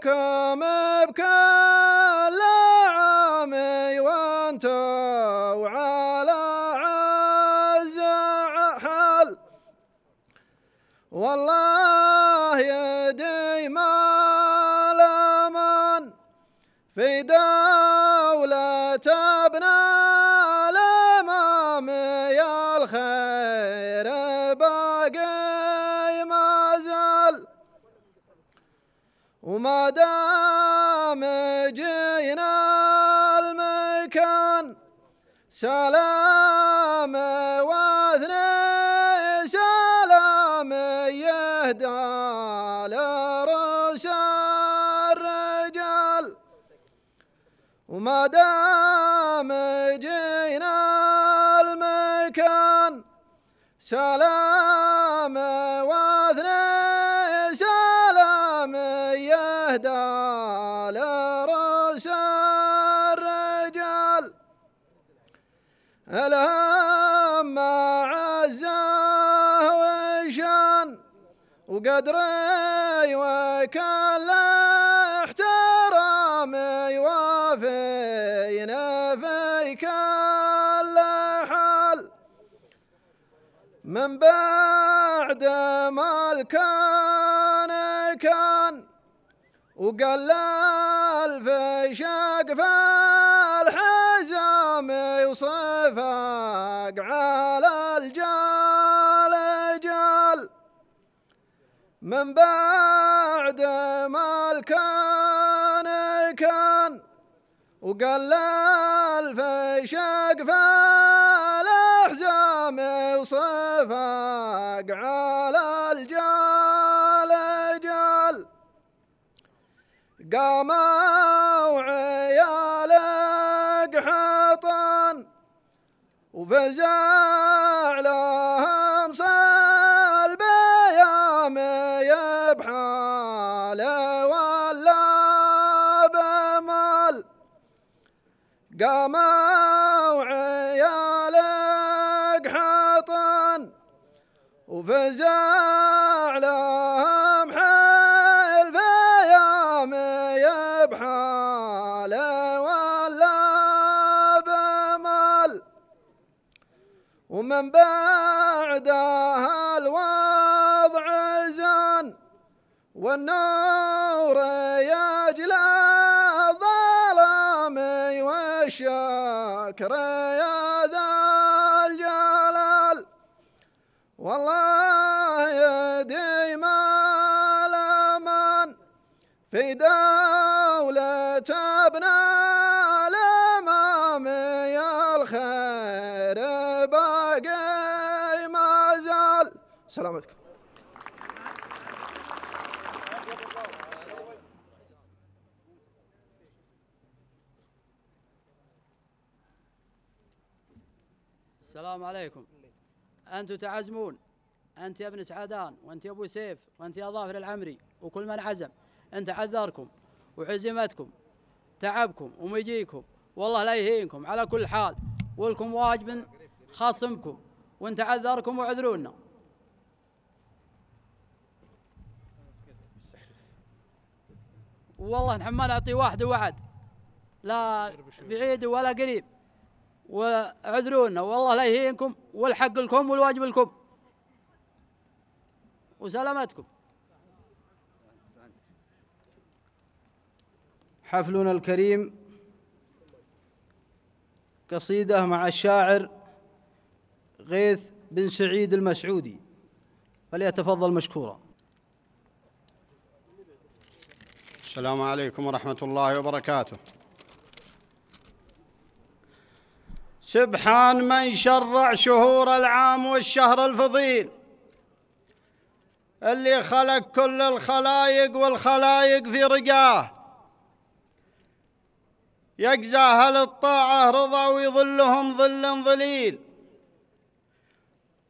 عليكم بكل عامي وأنتم على عز حال. والله وما دام جينا المكان. سلام واثني سلام يهدى لرؤوس الرجال. وما دام جينا المكان. سلام وقدري وكل احترامي وفينا في كل حال. من بعد ما الكان كان وقلل في شقف الحزام وصفق على من بعد ما الكان كان وقلل في شقف الأحزام وصفق على الجال جال. قاموا عيال قحطان وفزع قاموا عيال قحطان وفزع لهم حلف يام يبحال ولا بمال. ومن بعدها الوضع زان والنور يجلى والشكر يا ذا الجلال. والله يديم الأمان. في دولة ابن الأمام يا الخير باقي ما زال. سلامتكم السلام عليكم. أنتم تعزمون. أنت يا ابن سعدان وأنت يا أبو سيف وأنت يا ظافر العمري وكل من عزم. أنت عذركم وعزمتكم تعبكم ومجيكم. والله لا يهينكم على كل حال. ولكم واجب خاصمكم وأنت عذركم وعذرونا. والله نحن ما نعطي واحد وعد لا بعيد ولا قريب. وعذرونا. والله لا يهينكم والحق لكم والواجب لكم. وسلامتكم. حفلنا الكريم قصيدة مع الشاعر غيث بن سعيد المسعودي فليتفضل مشكورا. السلام عليكم ورحمة الله وبركاته. سبحان من شرع شهور العام والشهر الفضيل. اللي خلق كل الخلايق والخلايق في رقاه. يجزى أهل الطاعة رضا ويظلهم ظل ظليل.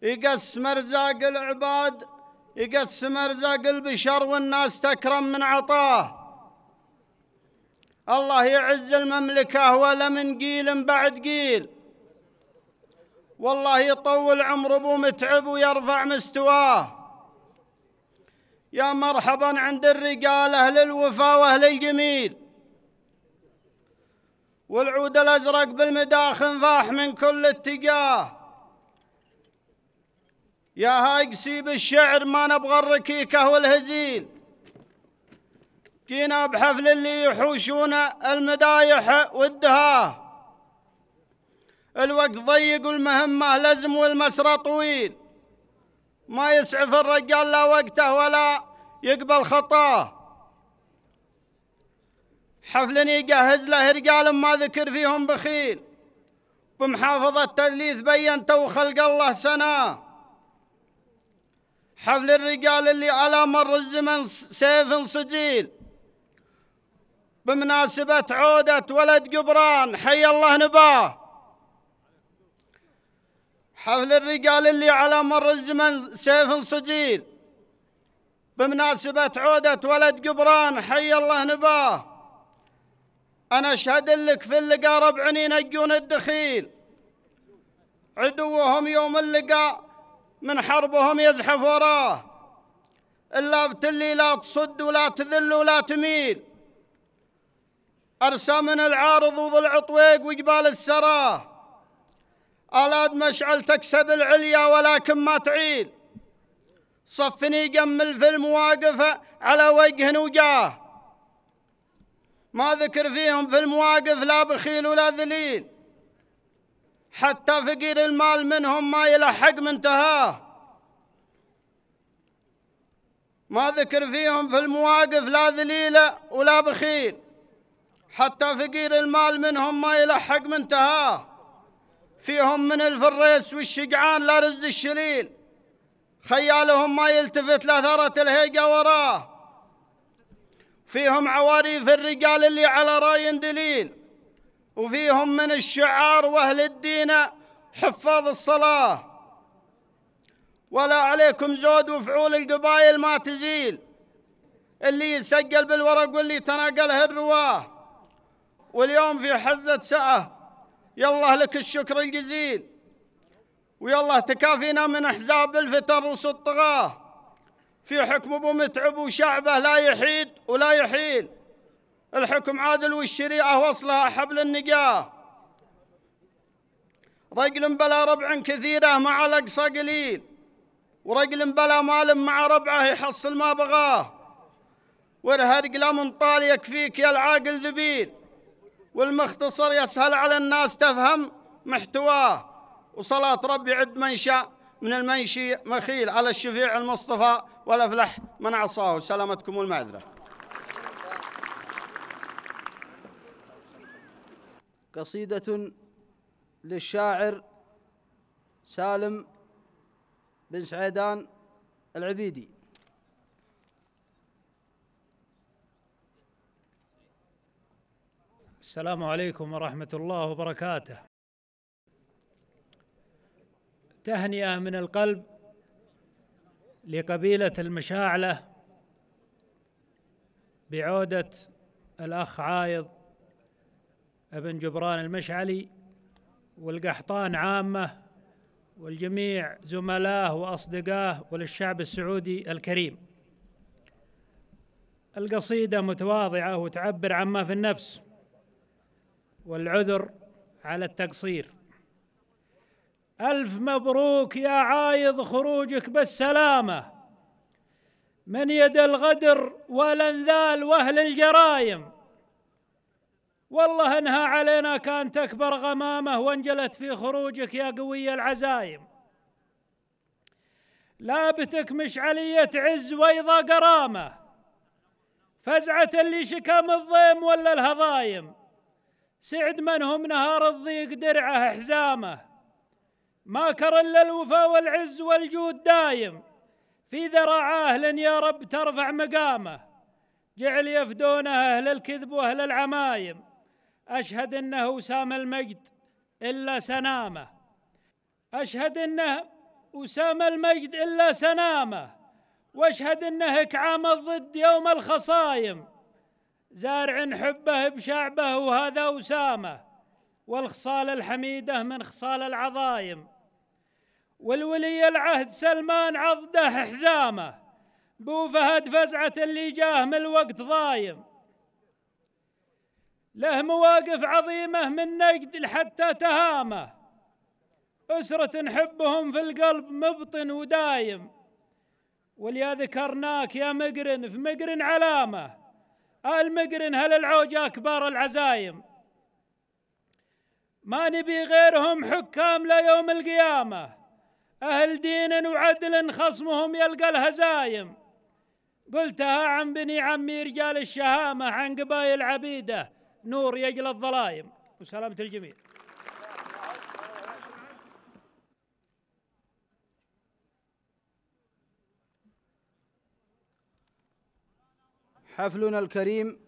يقسم أرزاق العباد يقسم أرزاق البشر والناس تكرم من عطاه. الله يعز المملكة ولا من قيل بعد قيل. والله يطول عمر ابو متعب ويرفع مستواه. يا مرحبا عند الرجال أهل الوفا وأهل الجميل. والعود الأزرق بالمداخن فاح من كل اتجاه. يا هاي قسيب الشعر ما نبغى الركيكة والهزيل. جينا بحفل اللي يحوشون المدايح والدهاه الوقت ضيق والمهمة لزم والمسرى طويل. ما يسعف الرجال لا وقته ولا يقبل خطاه. حفل يجهز له رجال ما ذكر فيهم بخيل. بمحافظة تدليث بين تو خلق الله سنة حفل الرجال اللي على مر الزمن سيف صجيل. بمناسبة عودة ولد قبران حي الله نباه. حفل الرجال اللي على مر الزمن سيف صجيل بمناسبة عودة ولد قبران حي الله نباه. أنا أشهد لك في اللقاء ربع ينجون الدخيل. عدوهم يوم اللقاء من حربهم يزحف وراه. إلا بتلي لا تصد ولا تذل ولا تميل. أرسى من العارض وذو العطويق وجبال السراه. آلاد مشعل تكسب العليا ولكن ما تعيل. صفني جمل في المواقف على وجه وجاه ما ذكر فيهم في المواقف لا بخيل ولا ذليل. حتى فقير المال منهم ما يلحق منتهاه. ما ذكر فيهم في المواقف لا ذليلة ولا بخيل. حتى فقير المال منهم ما يلحق منتهاه. فيهم من الفريس والشقعان لا رز الشليل. خيالهم ما يلتفت لثرة الهيقة وراه. فيهم عواريف الرجال اللي على راي دليل. وفيهم من الشعار وأهل الدين حفاظ الصلاة. ولا عليكم زود وفعول القبائل ما تزيل. اللي يسجل بالورق واللي تناقله الرواة. واليوم في حزة سأة يالله لك الشكر الجزيل. ويالله تكافينا من أحزاب الفتر وسطغاه في حكم أبو متعب وشعبه لا يحيد ولا يحيل. الحكم عادل والشريعة وصلها حبل النجاة. رجل بلا ربع كثيرة مع الأقصى قليل. ورجل بلا مال مع ربعه يحصل ما بغاه. والهرق لا من طال يكفيك يا العاقل ذبيل. والمختصر يسهل على الناس تفهم؟ محتواه وصلاة ربي عد من شاء من المنشي مخيل. على الشفيع المصطفى والأفلح من عصاه. سلامتكم والمعذرة. قصيدة للشاعر سالم بن سعيدان العبيدي. السلام عليكم ورحمة الله وبركاته. تهنئة من القلب لقبيلة المشاعلة بعودة الأخ عايض ابن جبران المشعلي والقحطان عامة والجميع زملاه وأصدقائه وللشعب السعودي الكريم. القصيدة متواضعة وتعبر عما في النفس. والعذر على التقصير. ألف مبروك يا عايض خروجك بالسلامة. من يد الغدر والانذال وأهل الجرايم والله انها علينا كانت اكبر غمامة وانجلت في خروجك يا قوي العزايم. لابتك مشعلية عز ويضا قرامة. فزعة اللي شكم الضيم ولا الهضايم. سعد منهم نهار الضيق درعه حزامه. ما كر إلا الوفا والعز والجود دايم. في ذراع أهل يا رب ترفع مقامه. جعل يفدونه أهل الكذب وأهل العمايم. أشهد إنه سام المجد إلا سنامه. أشهد انه وسام المجد إلا سنامه. وأشهد انه إكعام الضد يوم الخصايم. زارع حبه بشعبه وهذا وسامه والخصال الحميده من خصال العظايم. والولي العهد سلمان عضده حزامه بو فهد فزعة اللي جاه من الوقت ضايم. له مواقف عظيمة من نجد حتى تهامه. أسرة نحبهم في القلب مبطن ودايم. وليا ذكرناك يا مقرن في مقرن علامة. آل مقرن هل العوجة كبار العزايم؟ ما نبي غيرهم حكام ليوم القيامة. أهل دين وعدل خصمهم يلقى الهزايم. قلتها عن بني عمي رجال الشهامة عن قبايل عبيدة نور يجلى الظلايم. وسلامة الجميع. حفلنا الكريم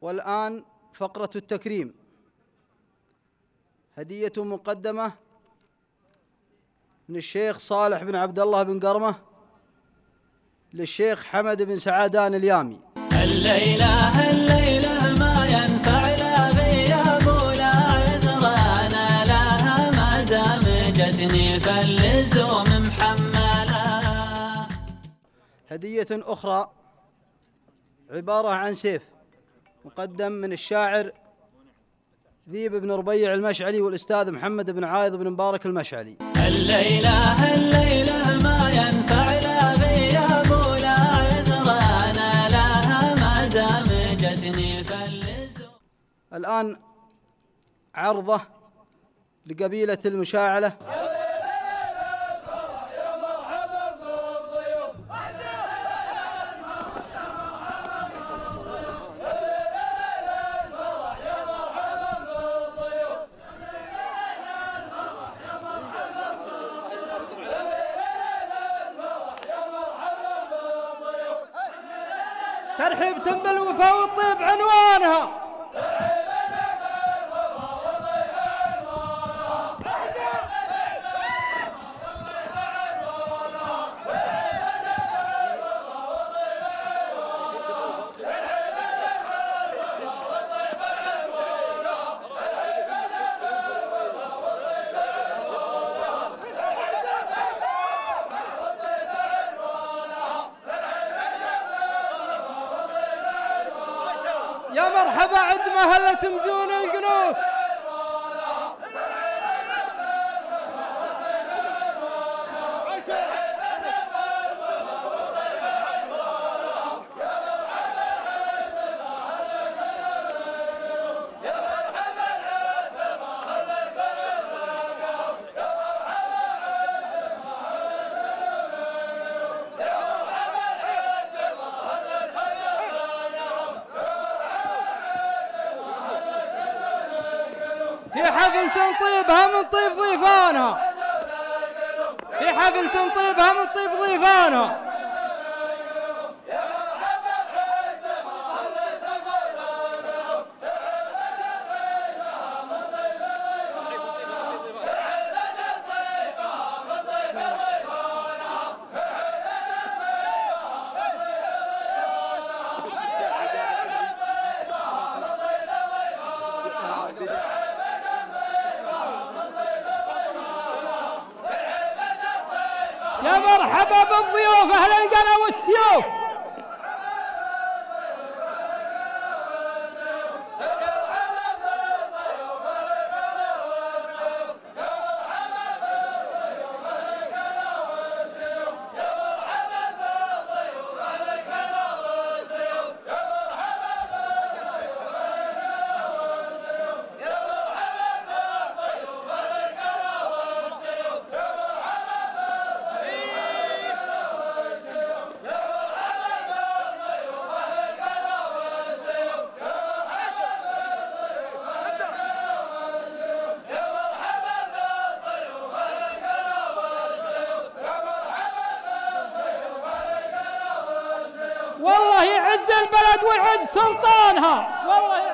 والآن فقرة التكريم. هدية مقدمة من الشيخ صالح بن عبد الله بن قرمة للشيخ حمد بن سعادان اليامي. الليلة هدية أخرى عبارة عن سيف مقدم من الشاعر ذيب بن ربيع المشعلي والأستاذ محمد بن عايض بن مبارك المشعلي. الليلة الليلة ما ينفع لا غياب ولا عذر أنا لها ما دام جتني فاللزوم. الآن عرضة لقبيلة المشاعلة. ترحيب تم بالوفاء والطيب عنوانها. البلد ويعز سلطانها. والله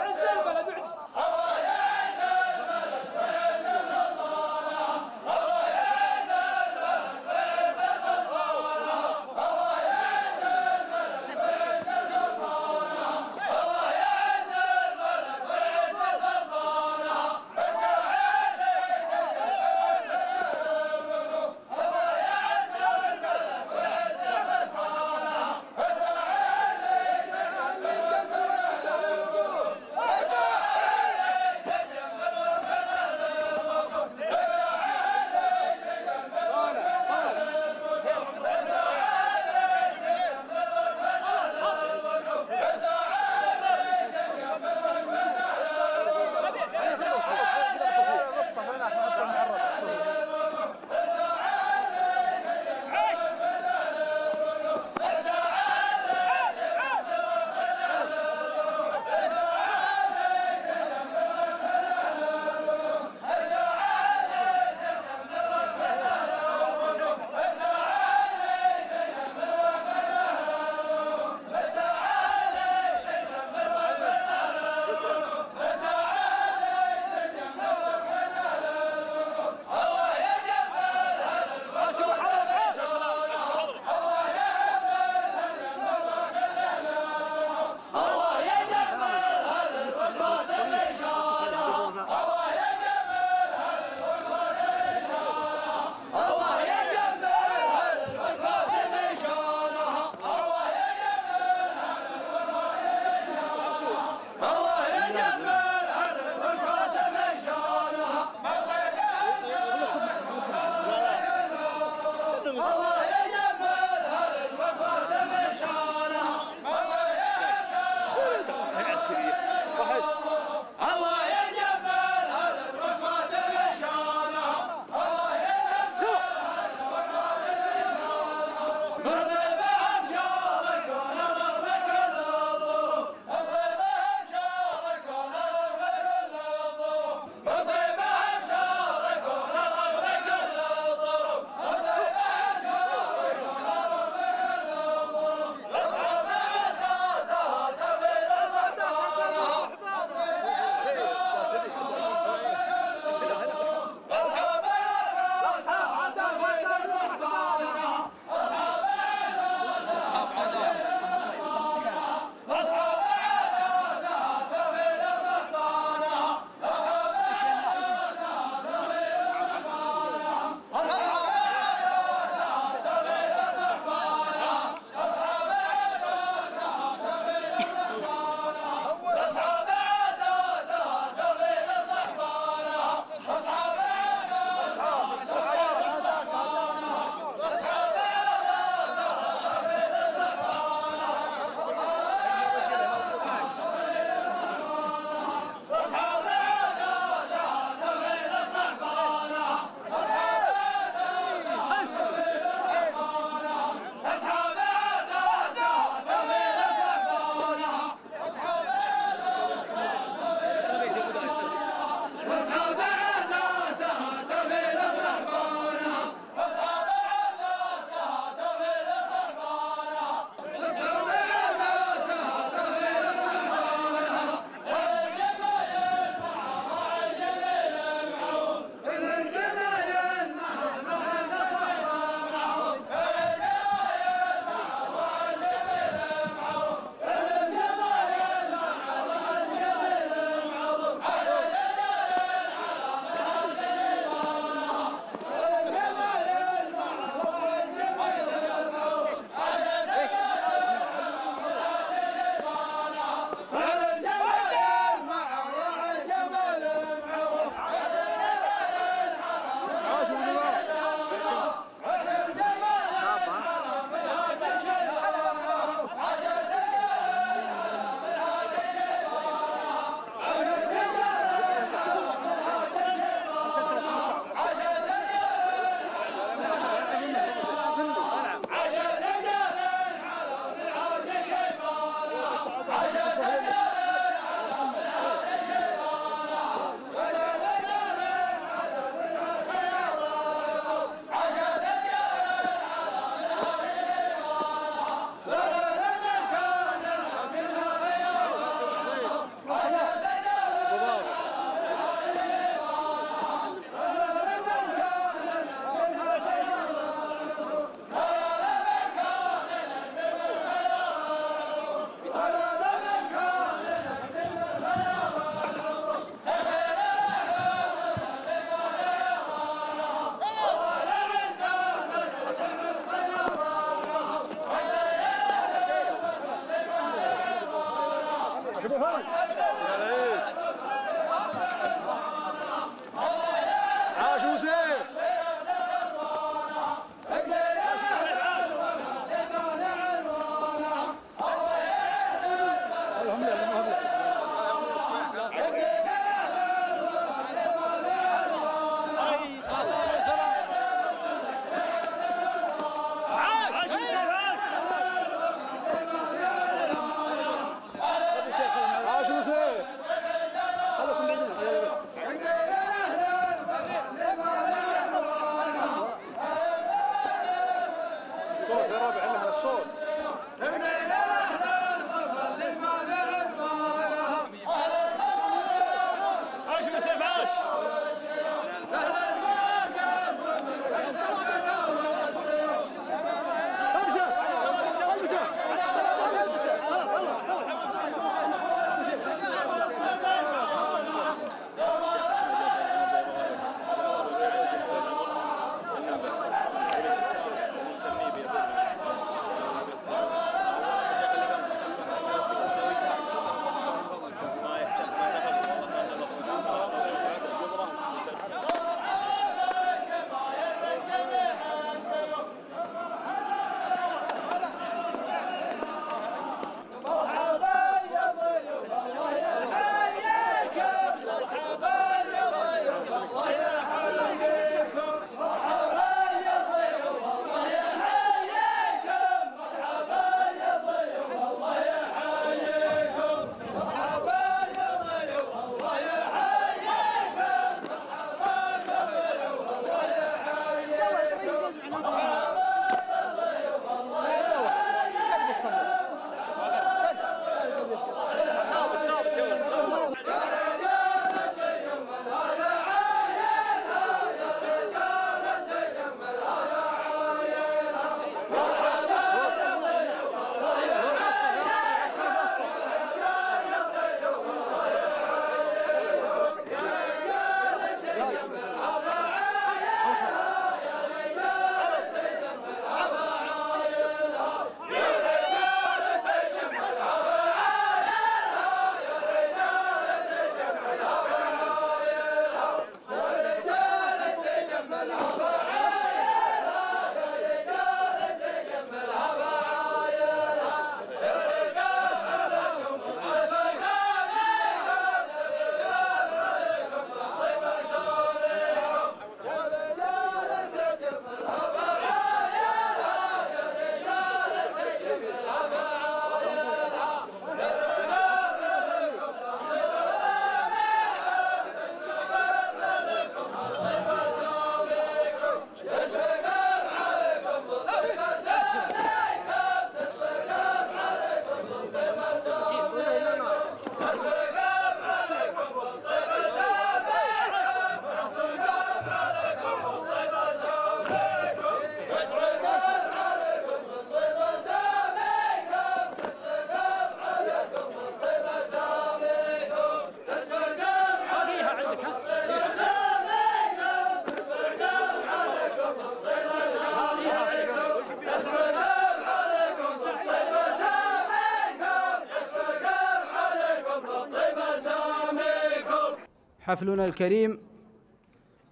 حفلنا الكريم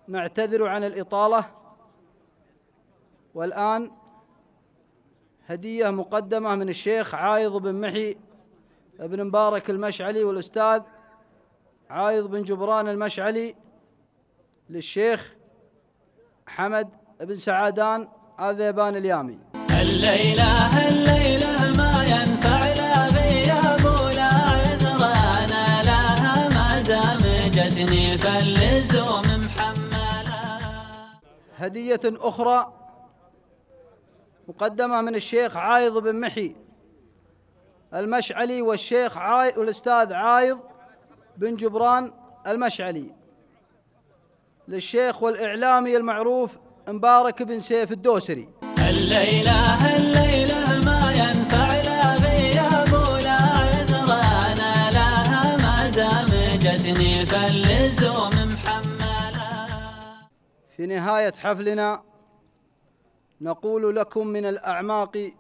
نعتذر عن الإطالة. والآن هدية مقدمة من الشيخ عايض بن محي بن مبارك المشعلي والأستاذ عايض بن جبران المشعلي للشيخ حمد بن سعادان الذيبان اليامي. الليلة الليلة هدية أخرى مقدمة من الشيخ عايض بن محي المشعلي والشيخ عاي والأستاذ عايض بن جبران المشعلي. للشيخ والإعلامي المعروف مبارك بن سيف الدوسري. الليلة في نهاية حفلنا نقول لكم من الأعماق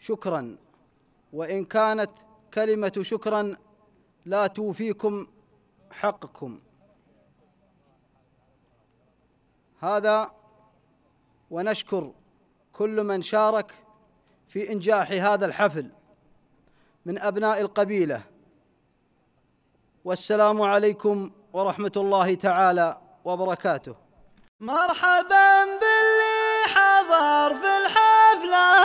شكرا وإن كانت كلمة شكرا لا توفيكم حقكم. هذا ونشكر كل من شارك في إنجاح هذا الحفل من أبناء القبيلة. والسلام عليكم ورحمة الله تعالى وبركاته. مرحبا باللي حضر في الحفلة.